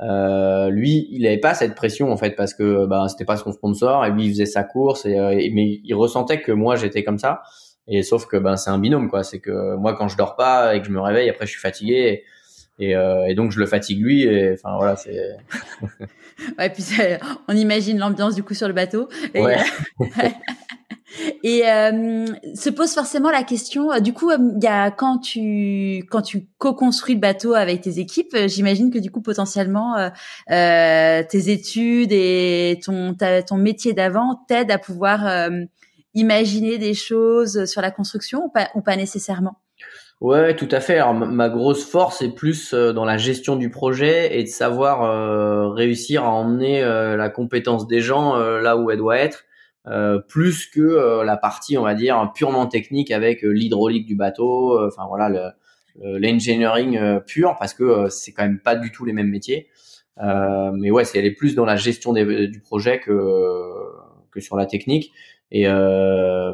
euh, lui, il n'avait pas cette pression en fait parce que bah, c'était pas son sponsor et lui il faisait sa course et, euh, mais il ressentait que moi j'étais comme ça. Et sauf que ben c'est un binôme quoi. C'est que moi quand je dors pas et que je me réveille après je suis fatigué et, et, euh, et donc je le fatigue lui et enfin voilà c'est
ouais puis on imagine l'ambiance du coup sur le bateau et, ouais. Et euh, se pose forcément la question. Euh, du coup, euh, il quand tu quand tu co-construis le bateau avec tes équipes, j'imagine que du coup potentiellement euh, tes études et ton ton métier d'avant t'aident à pouvoir imaginer des choses sur la construction ou pas, ou pas nécessairement?
Ouais, tout à fait. Alors ma grosse force est plus dans la gestion du projet et de savoir réussir à emmener la compétence des gens là où elle doit être euh, plus que euh, la partie, on va dire, purement technique avec euh, l'hydraulique du bateau, enfin voilà, l'engineering pur, parce que c'est quand même pas du tout les mêmes métiers. mais ouais, c'est est plus dans la gestion du projet que que sur la technique. Et, euh,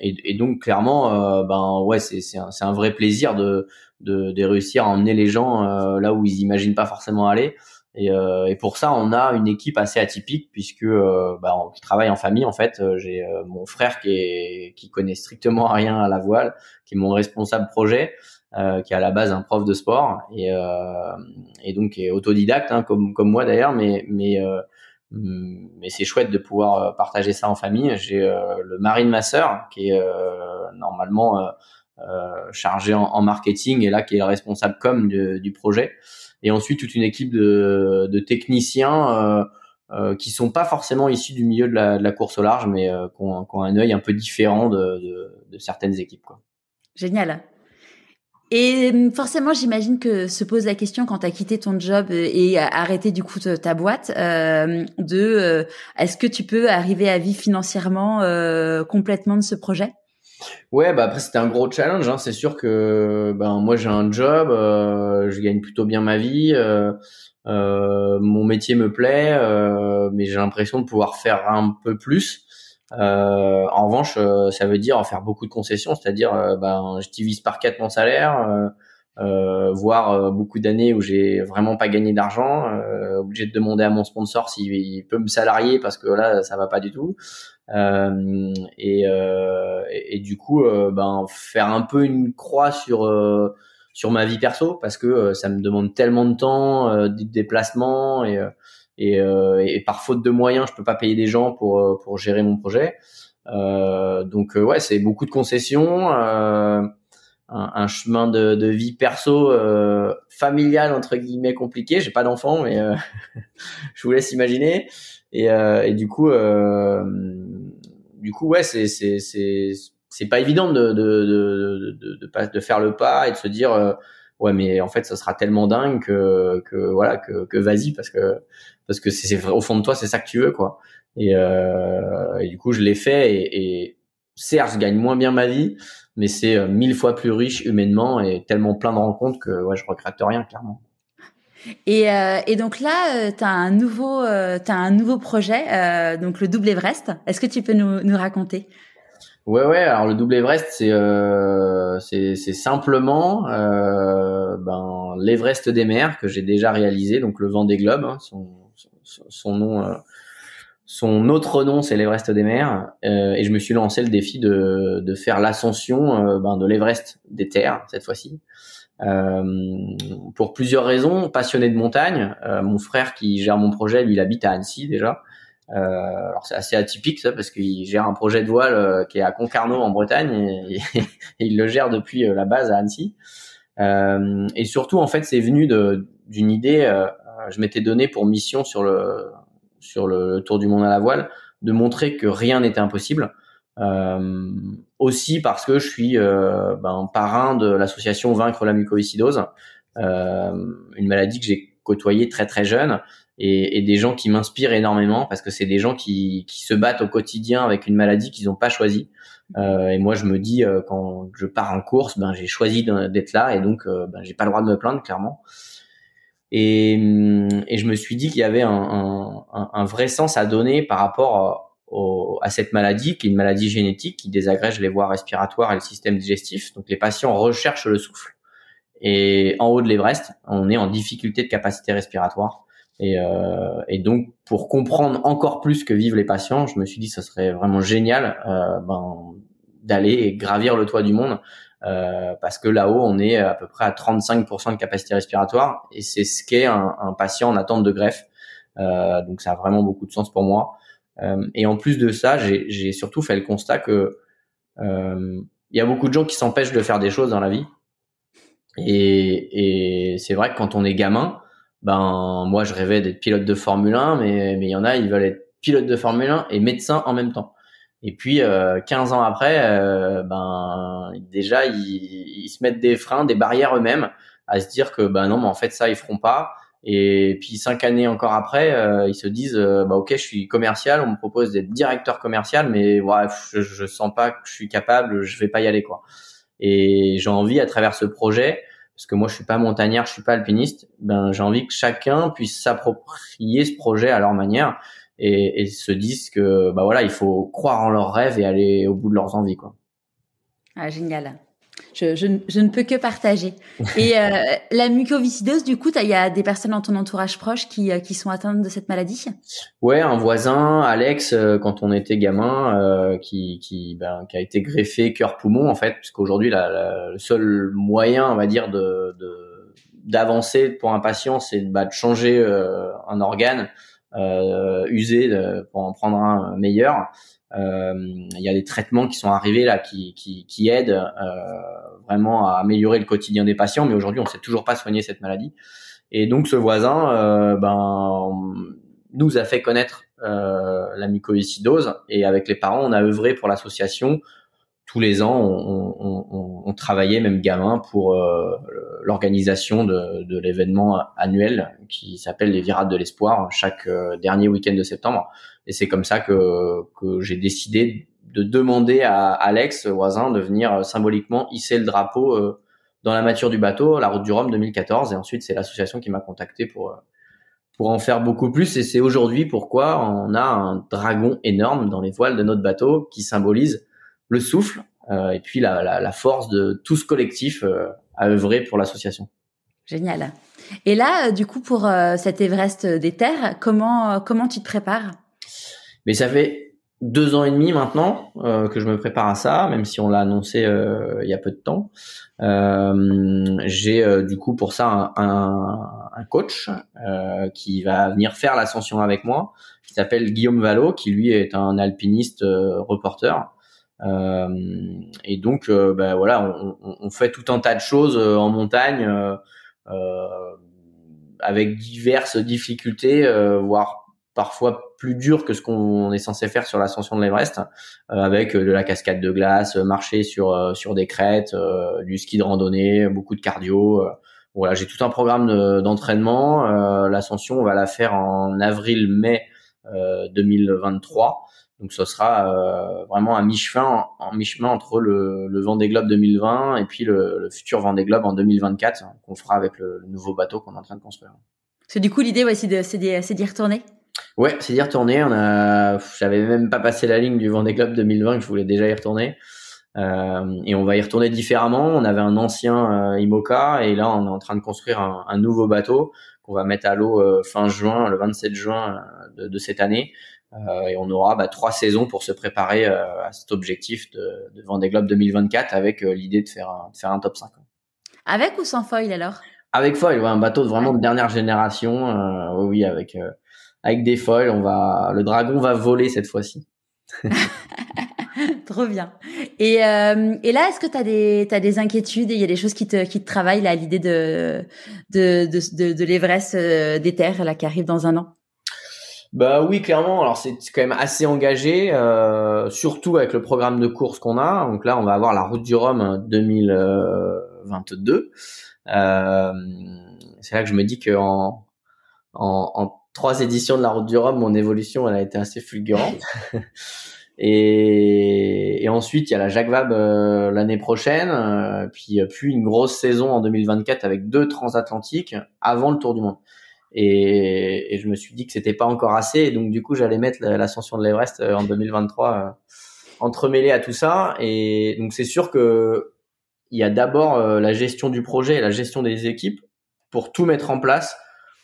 et, et, donc clairement, euh, ben ouais, c'est un, un, vrai plaisir de, de, de réussir à emmener les gens euh, là où ils imaginent pas forcément aller. Et, euh, et, pour ça, on a une équipe assez atypique puisque euh, bah, on travaille en famille. En fait, euh, j'ai euh, mon frère qui est qui connaît strictement rien à la voile, qui est mon responsable projet, euh, qui est à la base un prof de sport et, et donc est autodidacte, hein, comme comme moi d'ailleurs, mais mais mais c'est chouette de pouvoir partager ça en famille. J'ai le mari de ma sœur qui est normalement chargé en, marketing et là qui est responsable comme du projet. Et ensuite toute une équipe de, techniciens euh, qui sont pas forcément issus du milieu de la, course au large, mais euh, qui, ont, un œil un peu différent de, certaines équipes.
Génial. Et forcément, j'imagine que se pose la question quand tu as quitté ton job et arrêté du coup ta boîte, euh, de euh, est-ce que tu peux arriver à vivre financièrement euh, complètement de ce projet?
Ouais, bah après c'était un gros challenge. Hein. C'est sûr que ben moi j'ai un job, euh, je gagne plutôt bien ma vie. Euh, euh, mon métier me plaît, mais j'ai l'impression de pouvoir faire un peu plus. En revanche, ça veut dire faire beaucoup de concessions, c'est-à-dire ben, je divise par quatre mon salaire, euh, voire beaucoup d'années où j'ai vraiment pas gagné d'argent, euh, obligé de demander à mon sponsor s'il peut me salarier parce que là ça va pas du tout. Euh, et, et, et, du coup, ben faire un peu une croix sur sur ma vie perso parce que euh, ça me demande tellement de temps, euh, de déplacement et, euh, et, et, par faute de moyens, je peux pas payer des gens pour pour gérer mon projet. donc ouais, c'est beaucoup de concessions. Un, un, chemin de, de vie perso euh, familial entre guillemets compliqué. J'ai pas d'enfant mais je vous laisse imaginer. Et, euh, et du coup euh, du coup ouais c'est c'est c'est c'est pas évident de de, de, de, de, de faire le pas et de se dire euh, ouais mais en fait ça sera tellement dingue que, que voilà que, que vas-y parce que parce que c'est au fond de toi c'est ça que tu veux quoi. Et, euh, du coup je l'ai fait et, et certes je gagne moins bien ma vie mais c'est euh, mille fois plus riche humainement et tellement plein de rencontres que ouais je regrette rien clairement
et, euh, et donc là, euh, tu as un nouveau, euh, as un nouveau projet, euh, donc le double Everest. Est-ce que tu peux nous, nous raconter?
Ouais, ouais. Alors le double Everest, c'est euh, c'est simplement euh, ben, l'Everest des mers que j'ai déjà réalisé, donc le vent des globes. Hein, son, son, nom, euh, son autre nom, c'est l'Everest des mers. Euh, et je me suis lancé le défi de, de faire l'ascension euh, ben, de l'Everest des terres cette fois-ci. Euh, pour plusieurs raisons, passionné de montagne. mon frère qui gère mon projet, lui, il habite à Annecy déjà. Alors c'est assez atypique ça parce qu'il gère un projet de voile qui est à Concarneau en Bretagne et, il le gère depuis la base à Annecy. Et surtout en fait c'est venu d'une idée. Je m'étais donné pour mission sur le sur le tour du monde à la voile de montrer que rien n'était impossible. Euh, aussi parce que je suis euh, ben, parrain de l'association Vaincre la mucoviscidose, euh, une maladie que j'ai côtoyée très très jeune et, et des gens qui m'inspirent énormément parce que c'est des gens qui, qui se battent au quotidien avec une maladie qu'ils n'ont pas choisie. Euh, et moi, je me dis euh, quand je pars en course, ben j'ai choisi d'être là et donc euh, ben, j'ai pas le droit de me plaindre clairement. Et, et je me suis dit qu'il y avait un, un, un, vrai sens à donner par rapport au, à cette maladie, qui est une maladie génétique qui désagrège les voies respiratoires et le système digestif. Donc les patients recherchent le souffle. Et en haut de l'Everest, on est en difficulté de capacité respiratoire. Et, euh, et, donc, pour comprendre encore plus que vivent les patients, je me suis dit ce serait vraiment génial euh, ben, d'aller gravir le toit du monde, euh, parce que là-haut, on est à peu près à 35% de capacité respiratoire, et c'est ce qu'est un, un, patient en attente de greffe. Euh, donc, ça a vraiment beaucoup de sens pour moi. Euh, et en plus de ça, j'ai surtout fait le constat que euh, il y a beaucoup de gens qui s'empêchent de faire des choses dans la vie. Et, et c'est vrai que quand on est gamin, ben moi je rêvais d'être pilote de Formule 1, mais mais il y en a ils veulent être pilote de Formule 1 et médecin en même temps. Et puis euh, 15 ans après, euh, ben déjà ils, ils, se mettent des freins, des barrières eux-mêmes à se dire que ben non mais en fait ça ils feront pas. Et puis cinq années encore après, euh, ils se disent euh, bah ok je suis commercial, on me propose d'être directeur commercial, mais ouais, je, je sens pas que je suis capable, je vais pas y aller quoi. Et j'ai envie à travers ce projet parce que moi je suis pas montagnard, je suis pas alpiniste, ben j'ai envie que chacun puisse s'approprier ce projet à leur manière et, et, se disent que bah voilà, il faut croire en leurs rêves et aller au bout de leurs envies quoi.
Ah génial. Je, je, je, ne peux que partager. Et euh, la mucoviscidose, du coup, il y a des personnes dans ton entourage proche qui, euh, qui sont atteintes de cette maladie?
Ouais, un voisin, Alex, euh, quand on était gamin, euh, qui, qui, ben, qui a été greffé cœur-poumon, en fait, puisqu'aujourd'hui, la, la, le seul moyen, on va dire, de, de d'avancer pour un patient, c'est bah, de changer un organe. Usé pour en prendre un meilleur. Il y a des traitements qui sont arrivés là qui, qui, qui aident vraiment à améliorer le quotidien des patients, mais aujourd'hui on sait toujours pas soigner cette maladie. Et donc ce voisin, ben nous a fait connaître euh, la mycoïcidose et avec les parents, on a œuvré pour l'association. Tous les ans, on, on, on, travaillait même gamin pour euh, l'organisation de, de l'événement annuel qui s'appelle les Virades de l'Espoir chaque euh, dernier week-end de septembre. Et c'est comme ça que, que j'ai décidé de demander à Alex voisin de venir symboliquement hisser le drapeau dans la matière du bateau, la route du Rhum 2014. Et ensuite, c'est l'association qui m'a contacté pour pour en faire beaucoup plus. Et c'est aujourd'hui pourquoi on a un dragon énorme dans les voiles de notre bateau qui symbolise le souffle euh, et puis la, la, la, force de tout ce collectif euh, à œuvrer pour l'association.
Génial. Et là, euh, du coup, pour euh, cet Everest des terres, comment comment tu te prépares?
Mais ça fait deux ans et demi maintenant euh, que je me prépare à ça, même si on l'a annoncé euh, il y a peu de temps. Euh, j'ai euh, du coup pour ça un, un, coach euh, qui va venir faire l'ascension avec moi, qui s'appelle Guillaume Vallot, qui lui est un alpiniste reporter. Et donc ben voilà, on, on, fait tout un tas de choses en montagne avec diverses difficultés, voire parfois plus dur que ce qu'on est censé faire sur l'ascension de l'Everest, euh, avec euh, de la cascade de glace, euh, marcher sur sur des crêtes, du ski de randonnée, beaucoup de cardio. voilà, j'ai tout un programme d'entraînement. L'ascension, on va la faire en avril-mai 2023. Donc ce sera vraiment un mi-chemin en mi-chemin entre le, le Vendée Globe 2020 et puis le, le futur Vendée Globe en 2024 qu'on fera avec le, nouveau bateau qu'on est en train de construire.
C'est du coup l'idée ouais, c'est d'y retourner?
Ouais, c'est d'y retourner. On a, j'avais même pas passé la ligne du Vendée Globe 2020 que je voulais déjà y retourner. Euh, et on va y retourner différemment. On avait un ancien euh, IMOCA et là on est en train de construire un, un nouveau bateau qu'on va mettre à l'eau euh, fin juin, le 27 juin euh, de, de, cette année. Euh, et on aura bah, trois saisons pour se préparer à cet objectif de, de Vendée Globe 2024 avec l'idée de faire un, de faire un top 5.
Avec ou sans foil alors?
Avec foil, ouais, un bateau de vraiment de dernière génération. oui, oui, avec avec des foils. On va, le dragon va voler cette fois-ci.
Trop bien. Et, euh, et là, est-ce que tu as des, as des inquiétudes? Et il y a des choses qui te, qui te travaillent là, à l'idée de, de, de, de, l'Everest euh, des terres là, qui arrive dans un an?
Bah oui, clairement. Alors c'est quand même assez engagé, euh, surtout avec le programme de course qu'on a. Donc là, on va avoir la Route du Rhum 2022. Euh, c'est là que je me dis que en, en, trois éditions de la Route du Rhum, mon évolution, elle a été assez fulgurante. et, et, ensuite, il y a la Jacques Vabre euh, l'année prochaine, euh, puis euh, puis une grosse saison en 2024 avec deux transatlantiques avant le Tour du Monde. Et, et je me suis dit que c'était pas encore assez, et donc du coup, j'allais mettre l'ascension de l'Everest en 2023 entremêlé à tout ça. Et donc c'est sûr que il y a d'abord la gestion du projet et la gestion des équipes pour tout mettre en place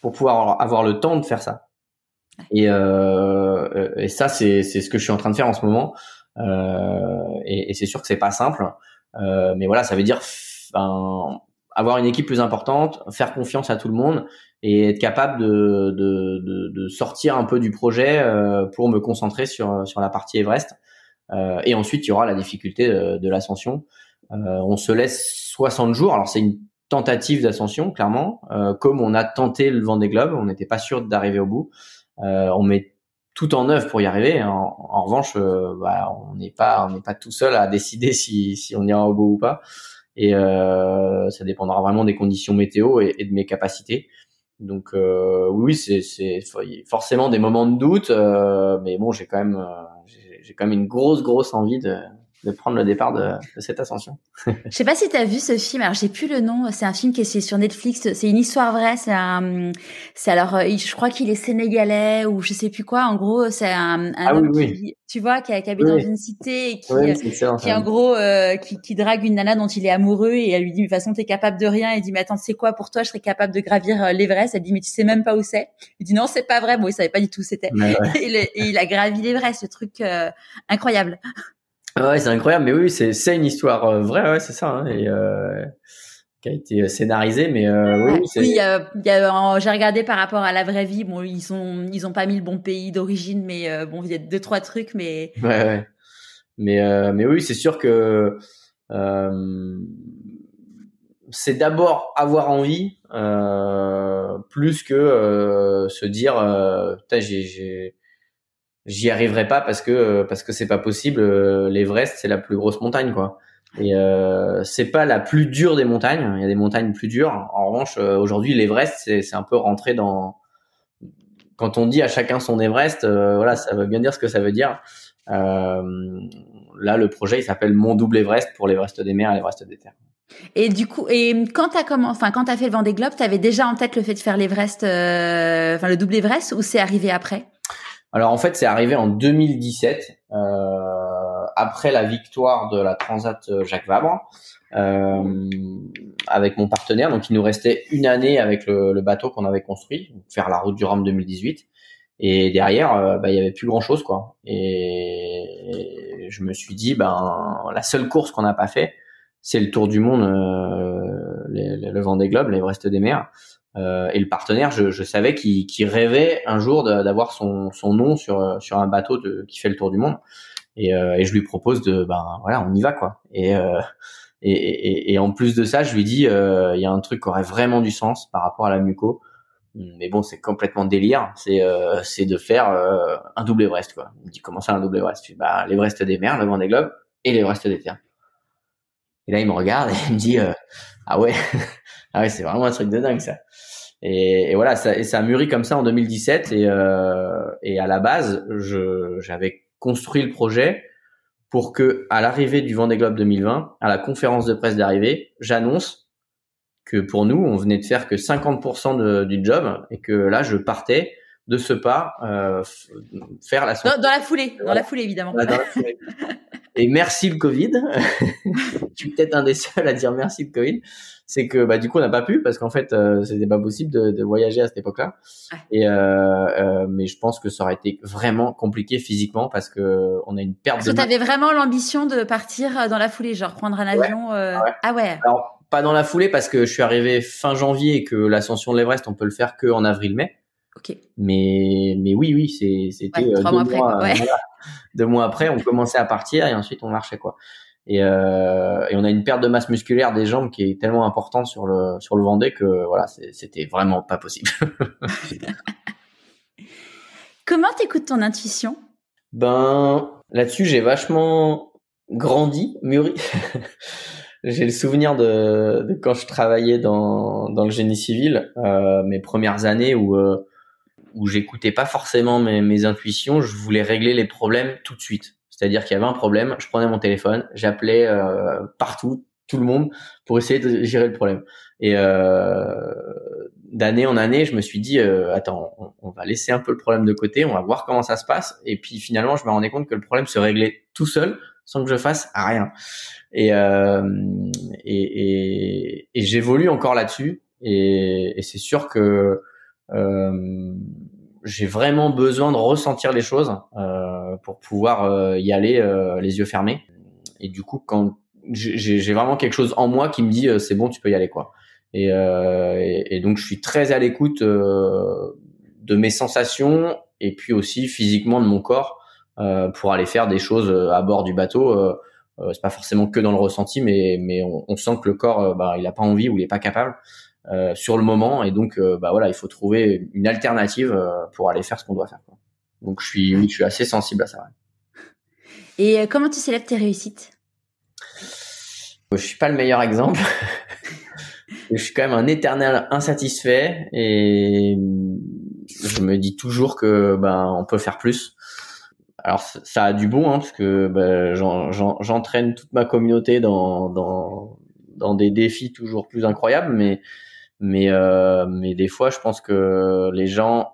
pour pouvoir avoir le temps de faire ça. Et, euh, et ça, c'est ce que je suis en train de faire en ce moment. Euh, et, et c'est sûr que c'est pas simple, euh, mais voilà, ça veut dire ben, avoir une équipe plus importante, faire confiance à tout le monde et être capable de, de, de, de sortir un peu du projet euh, pour me concentrer sur, sur la partie Everest. Euh, et ensuite, il y aura la difficulté de, de l'ascension. Euh, on se laisse 60 jours. Alors c'est une tentative d'ascension, clairement. Comme on a tenté le vent des globes, on n'était pas sûr d'arriver au bout. On met tout en œuvre pour y arriver. En, revanche, bah, on n'est pas, on n'est pas tout seul à décider si, si on ira au bout ou pas. Et euh, ça dépendra vraiment des conditions météo et de mes capacités. Donc euh, oui, c'est, c'est forcément des moments de doute, mais bon, j'ai quand même, j'ai quand même une grosse, grosse envie de, de prendre le départ de, de cette ascension.
je sais pas si tu as vu ce film. Alors j'ai plus le nom. C'est un film qui est sur Netflix. C'est une histoire vraie. C'est un. C'est alors euh, je crois qu'il est sénégalais ou je sais plus quoi. En gros, c'est un, un
ah,
homme
oui,
qui, tu vois, qui, qui habite dans une cité et qui, euh, qui en gros euh, qui, qui, drague une nana dont il est amoureux et elle lui dit de toute façon t'es capable de rien. Il dit mais attends c'est quoi pour toi? Je serais capable de gravir l'Everest. Elle dit mais tu sais même pas où c'est. Il dit non c'est pas vrai. Bon il savait pas du tout où c'était. Ouais. et, et, il a gravi l'Everest. Ce truc incroyable.
Ouais, c'est incroyable, mais oui, c'est c'est une histoire euh, vraie, ouais, c'est ça. Hein, et euh, qui a été scénarisé, mais oui,
oui, j'ai regardé par rapport à la vraie vie. Bon, ils sont, ils ont pas mis le bon pays d'origine, mais bon, il y a deux trois trucs, mais.
Ouais, ouais. Mais mais oui, c'est sûr que c'est d'abord avoir envie euh, plus que euh, se dire euh, j'y arriverai pas parce que parce que c'est pas possible l'Everest c'est la plus grosse montagne quoi. Et c'est pas la plus dure des montagnes il y a des montagnes plus dures. En revanche aujourd'hui l'Everest c'est c'est un peu rentré dans quand on dit à chacun son Everest voilà ça veut bien dire ce que ça veut dire. Là le projet il s'appelle mon double Everest pour l'Everest des mers et l'Everest des terres.
Et du coup, et quand t'as comment, enfin quand t'as fait le Vendée Globe, t'avais déjà en tête le fait de faire l'Everest, euh, enfin le double Everest, ou c'est arrivé après?
Alors en fait, c'est arrivé en 2017, euh, après la victoire de la Transat euh, Jacques Vabre, euh, avec mon partenaire. Donc il nous restait une année avec le, bateau qu'on avait construit, faire la route du Rhum 2018. Et derrière, euh, bah, il y avait plus grand chose quoi. Et, je me suis dit, ben la seule course qu'on n'a pas fait c'est le Tour du Monde, euh, le Vendée Globe, l'Everest des mers. Euh, et le partenaire, je, je savais qu'il rêvait un jour d'avoir son, son nom sur, sur un bateau de, qui fait le Tour du Monde. Et, euh, et je lui propose de, ben voilà, on y va quoi. Et, euh, et, et, et, en plus de ça, je lui dis, euh, il y a un truc qui aurait vraiment du sens par rapport à la Muco. Mais bon, c'est complètement délire. C'est euh, c'est de faire un double Everest quoi. Il me dit comment ça un double Everest? Je dis, bah l'Everest des mers, le Vendée Globe et l'Everest des terres. Et là, il me regarde et il me dit euh, ah ouais, ah ouais, c'est vraiment un truc de dingue ça. Et, et voilà, ça, et ça a mûri comme ça en 2017. Et, euh, et à la base, je, j'avais construit le projet pour que, à l'arrivée du Vendée Globe 2020, à la conférence de presse d'arrivée, j'annonce que pour nous, on venait de faire que 50% de, du job et que là, je partais de ce pas euh, faire la.
Dans, dans, la foulée, dans la foulée évidemment. dans la foulée.
Et merci le Covid. je suis peut-être un des seuls à dire merci le Covid. C'est que bah du coup on n'a pas pu parce qu'en fait euh, c'était pas possible de, de, voyager à cette époque-là. Et euh, euh, mais je pense que ça aurait été vraiment compliqué physiquement parce que on a une perte.
Parce que t'avais vraiment l'ambition de partir dans la foulée, genre prendre un avion. Euh... Ah ouais.
Alors pas dans la foulée parce que je suis arrivé fin janvier et que l'ascension de l'Everest on peut le faire que en avril-mai.
Ok.
Mais mais oui oui c'était ouais, deux mois, après, ouais. deux mois après, on commençait à partir et ensuite on marchait quoi. Et, euh, et on a une perte de masse musculaire des jambes qui est tellement importante sur le sur le Vendée que voilà, c'était vraiment pas possible.
Comment t'écoutes ton intuition?
Ben là-dessus, j'ai vachement grandi, mûri. j'ai le souvenir de, de, quand je travaillais dans, dans le génie civil, euh, mes premières années où euh, où j'écoutais pas forcément mes, mes, intuitions, je voulais régler les problèmes tout de suite. C'est-à-dire qu'il y avait un problème, je prenais mon téléphone, j'appelais euh, partout, tout le monde, pour essayer de gérer le problème. Et euh, d'année en année, je me suis dit, euh, attends, on, va laisser un peu le problème de côté, on va voir comment ça se passe. Et puis finalement, je me rendais compte que le problème se réglait tout seul, sans que je fasse rien. Et, euh, et, et, et j'évolue encore là-dessus. Et, et c'est sûr que j'ai vraiment besoin de ressentir les choses euh, pour pouvoir euh, y aller les yeux fermés. Et du coup, quand j'ai vraiment quelque chose en moi qui me dit c'est bon, tu peux y aller quoi. Et, et, et, donc je suis très à l'écoute de mes sensations et puis aussi physiquement de mon corps pour aller faire des choses à bord du bateau. c'est pas forcément que dans le ressenti, mais mais on, on sent que le corps, bah, il a pas envie ou il est pas capable. Euh, sur le moment. Et donc euh, bah voilà il faut trouver une alternative euh, pour aller faire ce qu'on doit faire quoi. donc je suis oui, je suis assez sensible à ça
et comment tu célèbres tes réussites?
Je suis pas le meilleur exemple. Je suis quand même un éternel insatisfait et je me dis toujours que ben on peut faire plus. Alors ça a du bon hein, parce que ben, j'entraîne toute ma communauté dans, dans dans des défis toujours plus incroyables mais mais euh, mais des fois je pense que les gens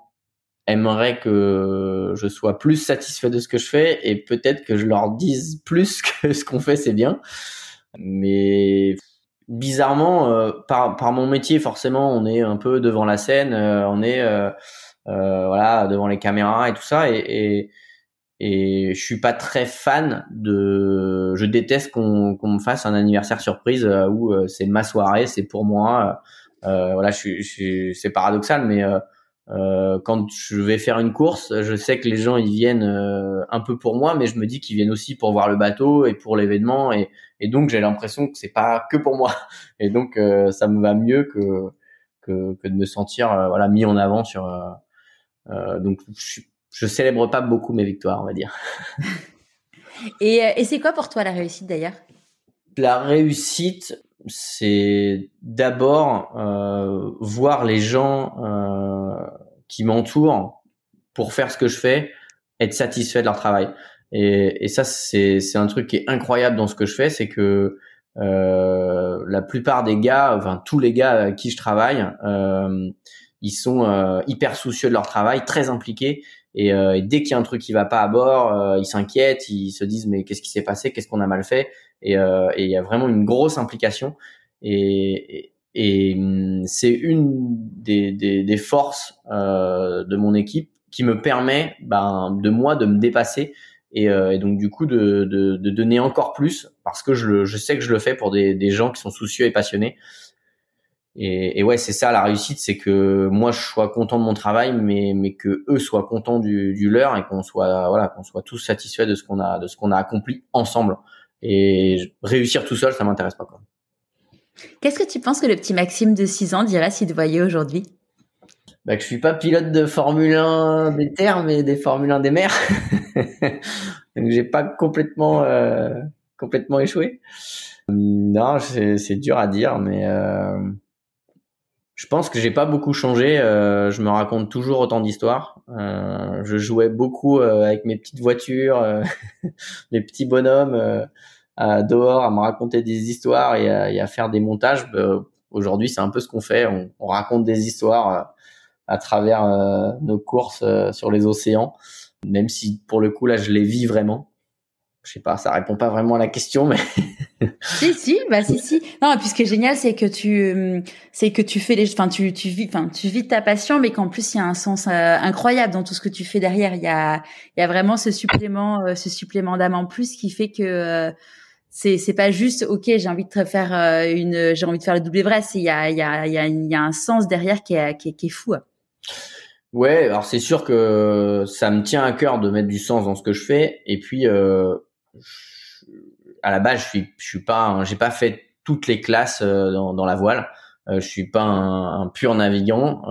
aimeraient que je sois plus satisfait de ce que je fais et peut-être que je leur dise plus que ce qu'on fait c'est bien mais bizarrement euh, par par mon métier forcément on est un peu devant la scène euh, on est euh, euh, voilà devant les caméras et tout ça et, et et je suis pas très fan de. Je déteste qu'on qu'on me fasse un anniversaire surprise où c'est ma soirée, c'est pour moi. Voilà, je, je, c'est paradoxal, mais euh, quand je vais faire une course, je sais que les gens ils viennent euh, un peu pour moi, mais je me dis qu'ils viennent aussi pour voir le bateau et pour l'événement, et, et, donc j'ai l'impression que c'est pas que pour moi, et donc euh, ça me va mieux que que, que de me sentir voilà mis en avant sur. donc je, je célèbre pas beaucoup mes victoires, on va dire.
et, et c'est quoi pour toi la réussite d'ailleurs?
La réussite, c'est d'abord euh, voir les gens euh, qui m'entourent pour faire ce que je fais, être satisfait de leur travail. Et, et ça, c'est un truc qui est incroyable dans ce que je fais, c'est que euh, la plupart des gars, enfin tous les gars avec qui je travaille, euh, ils sont euh, hyper soucieux de leur travail, très impliqués. Et, euh, et dès qu'il y a un truc qui va pas à bord, ils s'inquiètent, ils se disent mais qu'est-ce qui s'est passé, qu'est-ce qu'on a mal fait? Et il y a vraiment une grosse implication. Et, et, hum, c'est une des, des, des forces euh, de mon équipe qui me permet ben, de moi de me dépasser et, euh, et donc du coup de, de, de, donner encore plus parce que je, je sais que je le fais pour des, des gens qui sont soucieux et passionnés. Et, et ouais c'est ça la réussite c'est que moi je sois content de mon travail mais mais que eux soient contents du, du leur et qu'on soit voilà qu'on soit tous satisfaits de ce qu'on a de ce qu'on a accompli ensemble et réussir tout seul, ça m'intéresse pas.
Qu'est-ce que tu penses que le petit Maxime de 6 ans dirait s'il te voyait aujourd'hui?
Bah, que je suis pas pilote de Formule 1 des terres, mais des Formule 1 des mers. Donc j'ai pas complètement euh, complètement échoué. Non, c'est dur à dire, mais euh, je pense que j'ai pas beaucoup changé. Euh, je me raconte toujours autant d'histoires. Euh, je jouais beaucoup euh, avec mes petites voitures, mes petits bonhommes dehors à me raconter des histoires et à, faire des montages. Bah, aujourd'hui, c'est un peu ce qu'on fait. On, on, raconte des histoires à travers nos courses sur les océans, même si pour le coup là, je les vis vraiment je sais pas, ça répond pas vraiment à la question, mais.
si, si, bah, si, si. Non, et puis ce qui est génial, c'est que tu, hum, c'est que tu fais les, enfin, tu, tu vis, enfin, tu vis ta passion, mais qu'en plus, il y a un sens euh, incroyable dans tout ce que tu fais derrière. Il y a, il y a vraiment ce supplément, euh, ce supplément d'âme en plus qui fait que, euh, c'est, c'est pas juste, ok, j'ai envie de faire une, j'ai envie de faire le double vrai. Il y a, il y a, il y a, il y a un sens derrière qui est, qui est, qui est fou.
Ouais, alors c'est sûr que ça me tient à cœur de mettre du sens dans ce que je fais, et puis euh, à la base, je suis, suis pas, j'ai pas fait toutes les classes euh, dans, la voile. Euh, je suis pas un, pur navigant.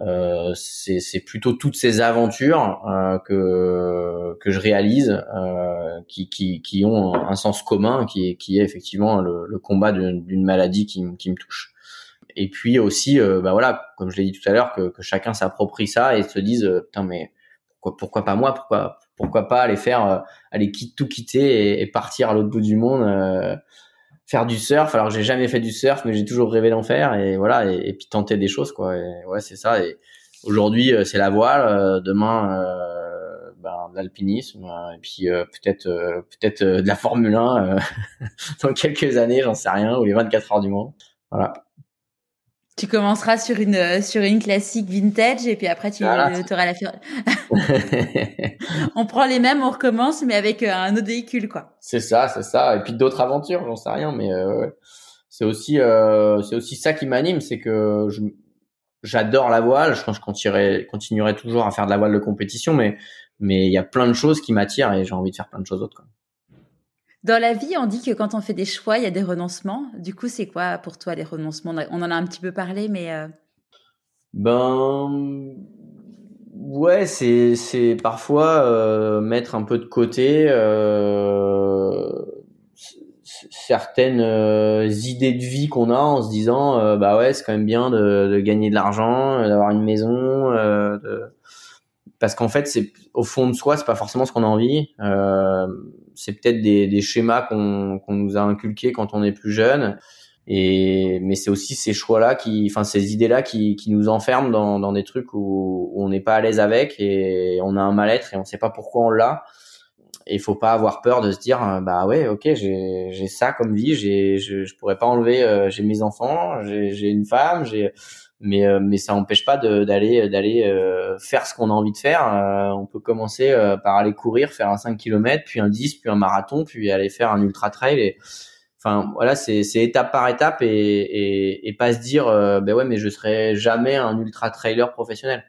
Euh, c'est plutôt toutes ces aventures que que je réalise qui, qui, ont un sens commun qui est effectivement le, combat d'une maladie qui, me touche et puis aussi bah voilà comme je l'ai dit tout à l'heure que, que chacun s'approprie ça et se dise putain mais pourquoi, pourquoi pas moi? Pourquoi pourquoi pas aller faire, euh, aller tout quitter et, partir à l'autre bout du monde, euh, faire du surf. Alors j'ai jamais fait du surf, mais j'ai toujours rêvé d'en faire et voilà et, puis tenter des choses quoi. Ouais, c'est ça. Et aujourd'hui euh, c'est la voile, demain ben, de l'alpinisme et puis peut-être peut-être de la Formule 1 dans quelques années, j'en sais rien, ou les 24 heures du monde. Voilà.
Tu commenceras sur une euh, sur une classique vintage et puis après tu auras la On prend les mêmes, on recommence mais avec euh, un autre véhicule quoi.
C'est ça, c'est ça et puis d'autres aventures, j'en sais rien mais euh, c'est aussi euh, c'est aussi ça qui m'anime, c'est que je j'adore la voile, je pense que je continuerai, continuerai toujours à faire de la voile de compétition mais mais il y a plein de choses qui m'attirent et j'ai envie de faire plein de choses autres quoi.
Dans la vie, on dit que quand on fait des choix, il y a des renoncements. Du coup, c'est quoi pour toi les renoncements? On en a un petit peu parlé, mais... Euh,
ben... Ouais, c'est, c'est parfois euh, mettre un peu de côté euh, certaines idées de vie qu'on a en se disant bah ouais c'est quand même bien de, gagner de l'argent d'avoir une maison parce qu'en fait, c'est au fond de soi, c'est pas forcément ce qu'on a envie. C'est peut-être des, des, schémas qu'on qu'on nous a inculqués quand on est plus jeune. Et mais c'est aussi ces choix-là qui, enfin ces idées-là qui, qui nous enferment dans, dans des trucs où, où on n'est pas à l'aise avec et on a un mal-être et on sait pas pourquoi on l'a. Et il faut pas avoir peur de se dire bah ouais ok j'ai ça comme vie je, je pourrais pas enlever euh, j'ai mes enfants j'ai j'ai une femme j'ai mais euh, mais ça n'empêche pas d'aller d'aller euh, faire ce qu'on a envie de faire. Euh, on peut commencer par aller courir, faire un 5 km, puis un 10, puis un marathon, puis aller faire un ultra trail. Et, enfin voilà, c'est étape par étape et, et, et pas se dire ben ouais mais je serai jamais un ultra trailer professionnel.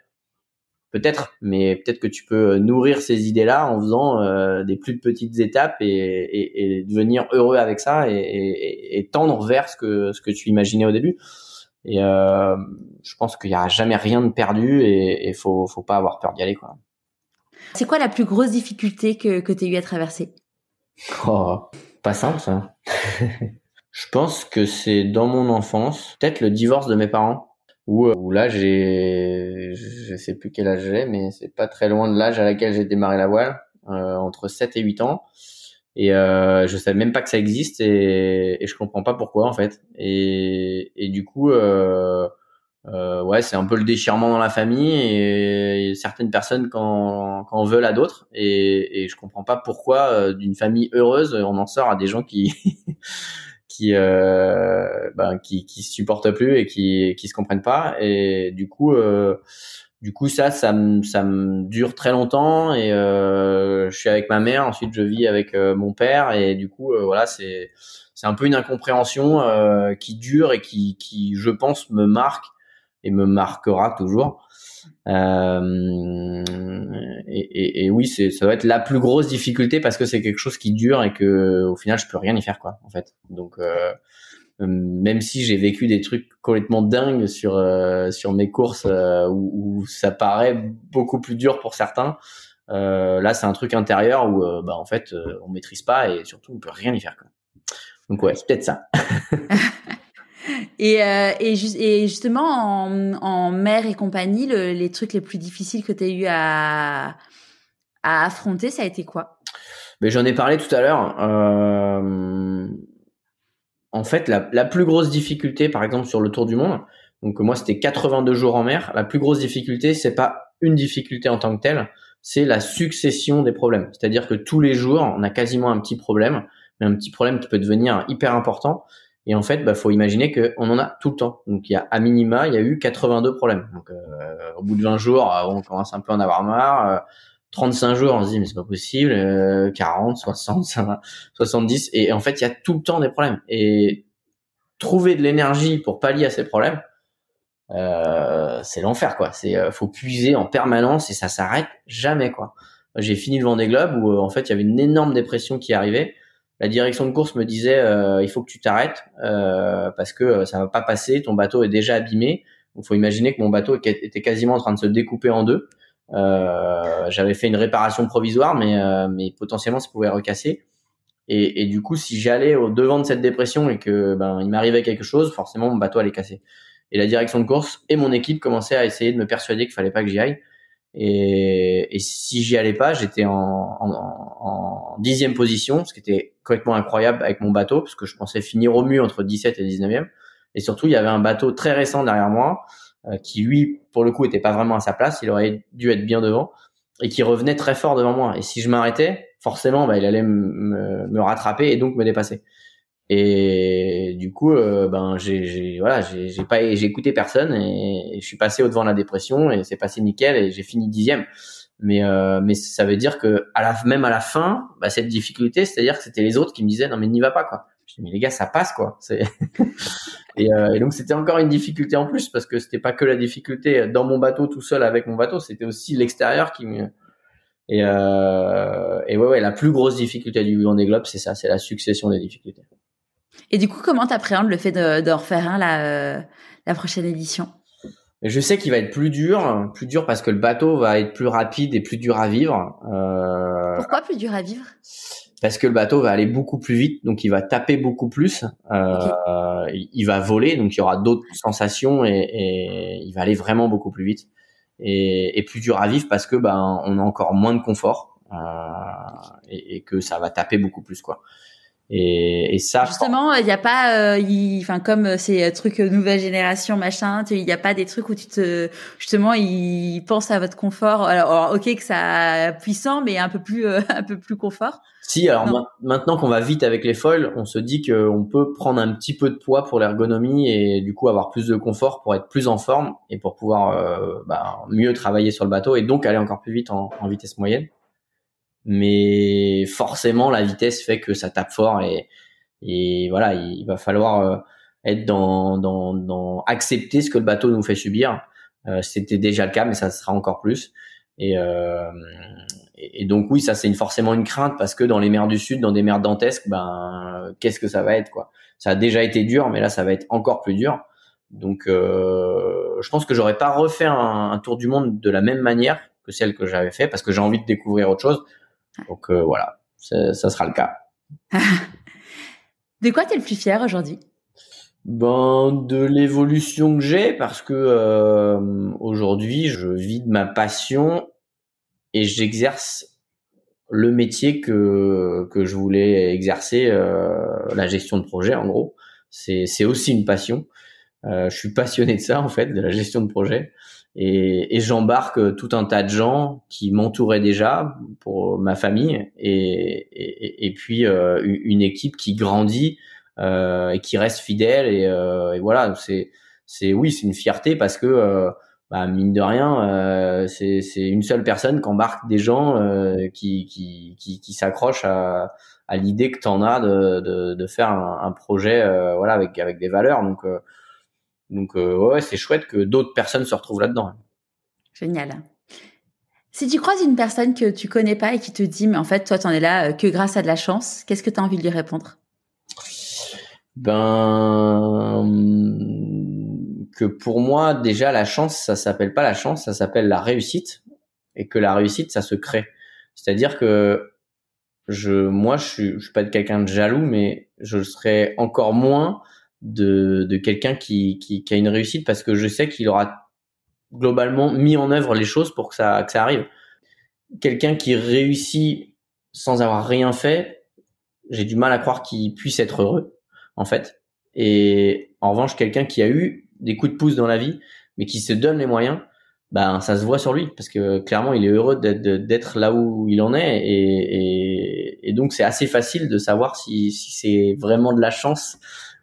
Peut-être, mais peut-être que tu peux nourrir ces idées-là en faisant des plus petites étapes et, et, devenir heureux avec ça et, tendre vers ce que ce que tu imaginais au début. Et euh, je pense qu'il n'y a jamais rien de perdu et il faut, faut pas avoir peur d'y aller. quoi.
C'est quoi la plus grosse difficulté que, que tu as eu à traverser?
Oh, Pas simple ça. je pense que c'est dans mon enfance, peut-être le divorce de mes parents. Où, euh, où là j'ai je sais plus quel âge j'ai mais c'est pas très loin de l'âge à laquelle j'ai démarré la voile euh, entre 7 et 8 ans et euh, je savais même pas que ça existe et, et je comprends pas pourquoi en fait. Et, et du coup euh, euh, ouais c'est un peu le déchirement dans la famille et, certaines personnes quand, quand veulent à d'autres. Et, et je comprends pas pourquoi euh, d'une famille heureuse on en sort à des gens qui qui euh, ben, qui qui se supportent plus et qui qui se comprennent pas. Et du coup euh, du coup, ça, ça me, ça me dure très longtemps et euh, je suis avec ma mère. Ensuite, je vis avec euh, mon père et du coup, euh, voilà, c'est, c'est un peu une incompréhension euh, qui dure et qui, qui, je pense, me marque et me marquera toujours. Euh, et, et, et, oui, c'est, ça va être la plus grosse difficulté parce que c'est quelque chose qui dure et que au final, je peux rien y faire, quoi, en fait. Donc euh, même si j'ai vécu des trucs complètement dingues sur euh, sur mes courses euh, où, où, ça paraît beaucoup plus dur pour certains. là, c'est un truc intérieur où bah en fait on maîtrise pas et surtout on peut rien y faire. Quoi. Donc ouais, c'est peut-être ça.
et, euh, et, et, justement, en, en mer et compagnie, le, les trucs les plus difficiles que tu as eu à, à affronter, ça a été quoi?
Mais J'en ai parlé tout à l'heure. Euh, en fait, la, la, plus grosse difficulté, par exemple, sur le Tour du Monde, donc moi, c'était 82 jours en mer. La plus grosse difficulté, c'est pas une difficulté en tant que telle, c'est la succession des problèmes. C'est-à-dire que tous les jours, on a quasiment un petit problème, mais un petit problème qui peut devenir hyper important. Et en fait, bah, faut imaginer qu'on en a tout le temps. Donc, il y a à minima, il y a eu 82 problèmes. Donc, euh, au bout de 20 jours, on commence un peu à en avoir marre. Euh, 35 jours, on se dit mais c'est pas possible, euh, 40, 60, 70 et en fait il y a tout le temps des problèmes et trouver de l'énergie pour pallier à ces problèmes, euh, c'est l'enfer quoi. C'est euh, faut puiser en permanence et ça s'arrête jamais quoi. J'ai fini le Vendée Globe où euh, en fait il y avait une énorme dépression qui arrivait. La direction de course me disait euh, il faut que tu t'arrêtes parce que ça va pas passer, ton bateau est déjà abîmé. Il faut imaginer que mon bateau était quasiment en train de se découper en deux. Euh, j'avais fait une réparation provisoire, mais, euh, mais potentiellement ça pouvait recasser. Et, et, du coup, si j'allais au devant de cette dépression et que ben il m'arrivait quelque chose, forcément mon bateau allait casser. Et la direction de course et mon équipe commençaient à essayer de me persuader qu'il fallait pas que j'y aille. Et, et si j'y allais pas, j'étais en, dixième position, ce qui était complètement incroyable avec mon bateau, parce que je pensais finir au mieux entre 17 et 19e. Et surtout, il y avait un bateau très récent derrière moi qui lui, pour le coup, était pas vraiment à sa place. Il aurait dû être bien devant et qui revenait très fort devant moi. Et si je m'arrêtais, forcément, bah, il allait me, me rattraper et donc me dépasser. Et du coup, euh, ben j'ai voilà, j'ai pas j'ai écouté personne et, je suis passé au devant de la dépression et c'est passé nickel et j'ai fini dixième. Mais euh, mais ça veut dire que à la même à la fin, bah, cette difficulté, c'est-à-dire que c'était les autres qui me disaient non mais n'y va pas quoi. Mais les gars ça passe quoi. Et, euh, et, donc c'était encore une difficulté en plus parce que c'était pas que la difficulté dans mon bateau tout seul avec mon bateau, c'était aussi l'extérieur qui me et, euh, et ouais, ouais, la plus grosse difficulté du Vendée Globe, c'est ça, c'est la succession des difficultés.
Et du coup, comment t'appréhendes le fait de, refaire un la, la prochaine édition?
Je sais qu'il va être plus dur, plus dur parce que le bateau va être plus rapide et plus dur à vivre.
Euh... Pourquoi plus dur à vivre?
Parce que le bateau va aller beaucoup plus vite, donc il va taper beaucoup plus, euh, il va voler, donc il y aura d'autres sensations et, et, il va aller vraiment beaucoup plus vite et, et, plus dur à vivre parce que ben on a encore moins de confort euh, et, et, que ça va taper beaucoup plus quoi. Et, et ça.
Justement, il n'y a pas, euh, enfin comme ces trucs nouvelle génération machin, il n'y a pas des trucs où tu te, justement, ils pensent à votre confort. Alors, ok que ça puissant, mais un peu plus, un peu plus confort.
Si, alors maintenant qu'on va vite avec les foils, on se dit qu'on peut prendre un petit peu de poids pour l'ergonomie et du coup avoir plus de confort pour être plus en forme et pour pouvoir euh, bah, mieux travailler sur le bateau et donc aller encore plus vite en, en vitesse moyenne mais forcément la vitesse fait que ça tape fort et, et voilà, il va falloir euh, être dans, dans, dans, accepter ce que le bateau nous fait subir. Euh, C'était déjà le cas, mais ça sera encore plus. Et, euh, et, donc oui, ça c'est une, forcément une crainte parce que dans les mers du sud, dans des mers dantesques, ben qu'est-ce que ça va être quoi? Ça a déjà été dur, mais là ça va être encore plus dur. Donc euh, je pense que j'aurais pas refait un, un, tour du monde de la même manière que celle que j'avais fait parce que j'ai envie de découvrir autre chose. Donc euh, voilà, ça sera le cas.
de quoi tu es le plus fier aujourd'hui?
Ben de l'évolution que j'ai parce que euh, aujourd'hui je vis de ma passion et j'exerce le métier que que je voulais exercer euh, la gestion de projet en gros. C'est aussi une passion. Euh, je suis passionné de ça en fait de la gestion de projet. Et, et j'embarque tout un tas de gens qui m'entouraient déjà pour ma famille et, et, puis euh, une équipe qui grandit euh, et qui reste fidèle. Et, euh, voilà c'est c'est oui c'est une fierté parce que euh, bah, mine de rien c'est c'est une seule personne qui embarque des gens qui qui qui, qui s'accrochent à à l'idée que tu en as de, de, de faire un, un projet voilà avec avec des valeurs donc donc euh, ouais, c'est chouette que d'autres personnes se retrouvent là-dedans.
Génial. Si tu croises une personne que tu connais pas et qui te dit mais en fait toi t'en es là euh, que grâce à de la chance, qu'est-ce que tu as envie de lui répondre?
Ben que pour moi déjà la chance ça s'appelle pas la chance, ça s'appelle la réussite et que la réussite ça se crée. C'est-à-dire que je moi je suis je suis pas quelqu'un de jaloux mais je serais encore moins de, de quelqu'un qui, qui, qui, a une réussite parce que je sais qu'il aura globalement mis en œuvre les choses pour que ça, que ça arrive. Quelqu'un qui réussit sans avoir rien fait, j'ai du mal à croire qu'il puisse être heureux, en fait. Et en revanche, quelqu'un qui a eu des coups de pouce dans la vie, mais qui se donne les moyens, ben ça se voit sur lui parce que clairement il est heureux d'être là où il en est et, donc c'est assez facile de savoir si, c'est vraiment de la chance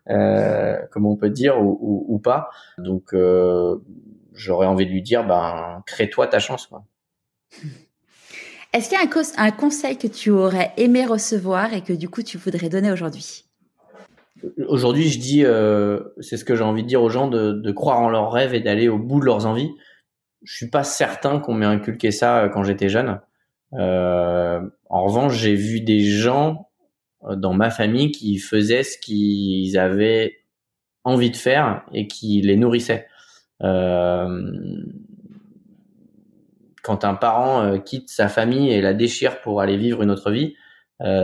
euh, comme on peut dire, ou, pas. Donc, euh, j'aurais envie de lui dire, ben, crée-toi ta chance. Quoi.
Est-ce qu'il y a un, conseil que tu aurais aimé recevoir et que du coup tu voudrais donner aujourd'hui?
Aujourd'hui, je dis, euh, c'est ce que j'ai envie de dire aux gens, de, croire en leurs rêves et d'aller au bout de leurs envies. Je suis pas certain qu'on m'ait inculqué ça euh, quand j'étais jeune. Euh, en revanche, j'ai vu des gens dans ma famille qui faisaient ce qu'ils avaient envie de faire et qui les nourrissait. Euh, quand un parent quitte sa famille et la déchire pour aller vivre une autre vie,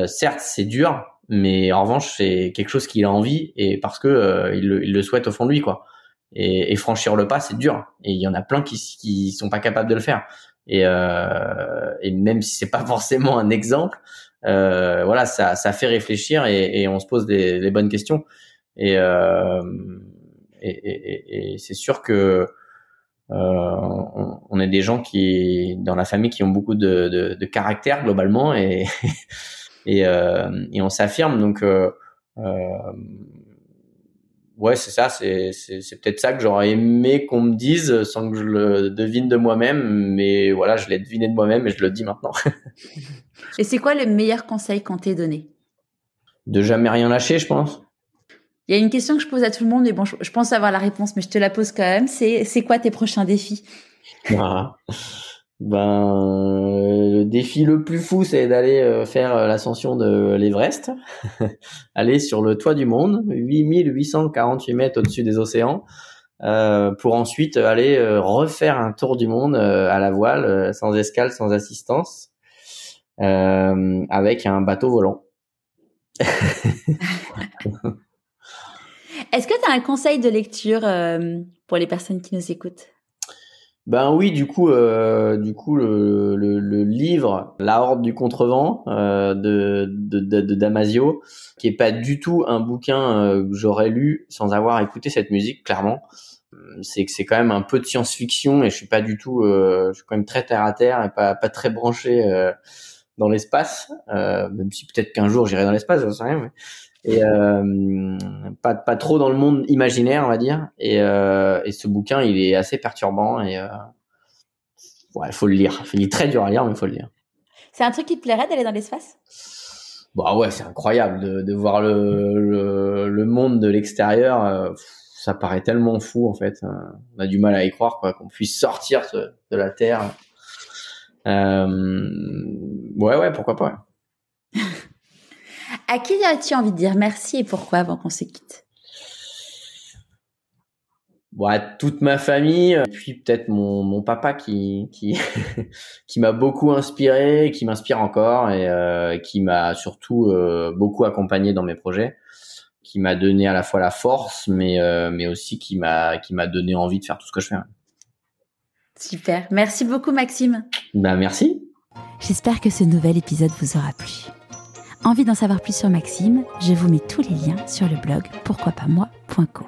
certes c'est dur, mais en revanche c'est quelque chose qu'il a envie et parce que euh, il, le, il, le, souhaite au fond de lui quoi. Et, et franchir le pas c'est dur et il y en a plein qui qui sont pas capables de le faire. Et, euh, et même si c'est pas forcément un exemple, euh, voilà, ça, ça fait réfléchir et, et on se pose des, des bonnes questions. Et, euh, et, et c'est sûr que euh, on, on, est des gens qui, dans la famille, qui ont beaucoup de, de, de caractère globalement et et, euh, et on s'affirme. Donc euh, euh ouais, c'est ça, c'est, c'est, c'est peut-être ça que j'aurais aimé qu'on me dise sans que je le devine de moi-même, mais voilà, je l'ai deviné de moi-même et je le dis maintenant.
et c'est quoi le meilleur conseil qu'on t'ait donné
De jamais rien lâcher, je pense.
Il y a une question que je pose à tout le monde, mais bon, je, je pense avoir la réponse, mais je te la pose quand même. C'est, c'est quoi tes prochains défis?
Ah. Ben, le défi le plus fou, c'est d'aller euh, faire euh, l'ascension de l'Everest, aller sur le toit du monde, 8848 mètres au-dessus des océans, euh, pour ensuite aller euh, refaire un tour du monde euh, à la voile, sans escale, sans assistance, avec un bateau volant.
Est-ce que tu as un conseil de lecture pour les personnes qui nous écoutent?
Ben oui, du coup, euh, du coup, le, livre La Horde du contrevent euh, de, Damasio, qui est pas du tout un bouquin euh, que j'aurais lu sans avoir écouté cette musique, clairement. C'est que c'est quand même un peu de science-fiction et je suis pas du tout, euh, je suis quand même très terre à terre et pas pas très branché dans l'espace, même si peut-être qu'un jour j'irai dans l'espace, je sais rien. Mais et euh, pas pas trop dans le monde imaginaire on va dire. Et, euh, et ce bouquin il est assez perturbant et euh, ouais faut le lire. Il est très dur à lire mais il faut le lire.
C'est un truc qui te plairait d'aller dans l'espace?
Bah ouais c'est incroyable de, de voir le, le, le monde de l'extérieur euh, ça paraît tellement fou en fait. On a du mal à y croire quoi qu'on puisse sortir de, de la terre. Euh, ouais ouais pourquoi pas
À qui as-tu envie de dire merci et pourquoi avant qu'on se quitte?
Bon, à toute ma famille, et puis peut-être mon, mon papa qui qui, qui m'a beaucoup inspiré, qui m'inspire encore et euh, qui m'a surtout euh, beaucoup accompagné dans mes projets, qui m'a donné à la fois la force, mais euh, mais aussi qui m'a qui m'a donné envie de faire tout ce que je fais.
Super, merci beaucoup Maxime.
Ben merci.
J'espère que ce nouvel épisode vous aura plu. Envie d'en savoir plus sur Maxime Je vous mets tous les liens sur le blog pourquoipasmoi.co.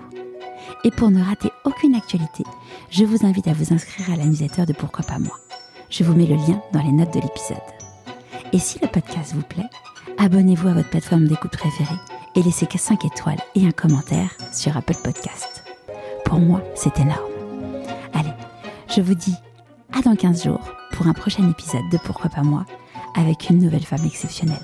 Et pour ne rater aucune actualité, je vous invite à vous inscrire à la de Pourquoi pas moi. Je vous mets le lien dans les notes de l'épisode. Et si le podcast vous plaît, abonnez-vous à votre plateforme d'écoute préférée et laissez 5 étoiles et un commentaire sur Apple Podcast. Pour moi, c'est énorme. Allez, je vous dis à dans 15 jours pour un prochain épisode de Pourquoi pas moi avec une nouvelle femme exceptionnelle.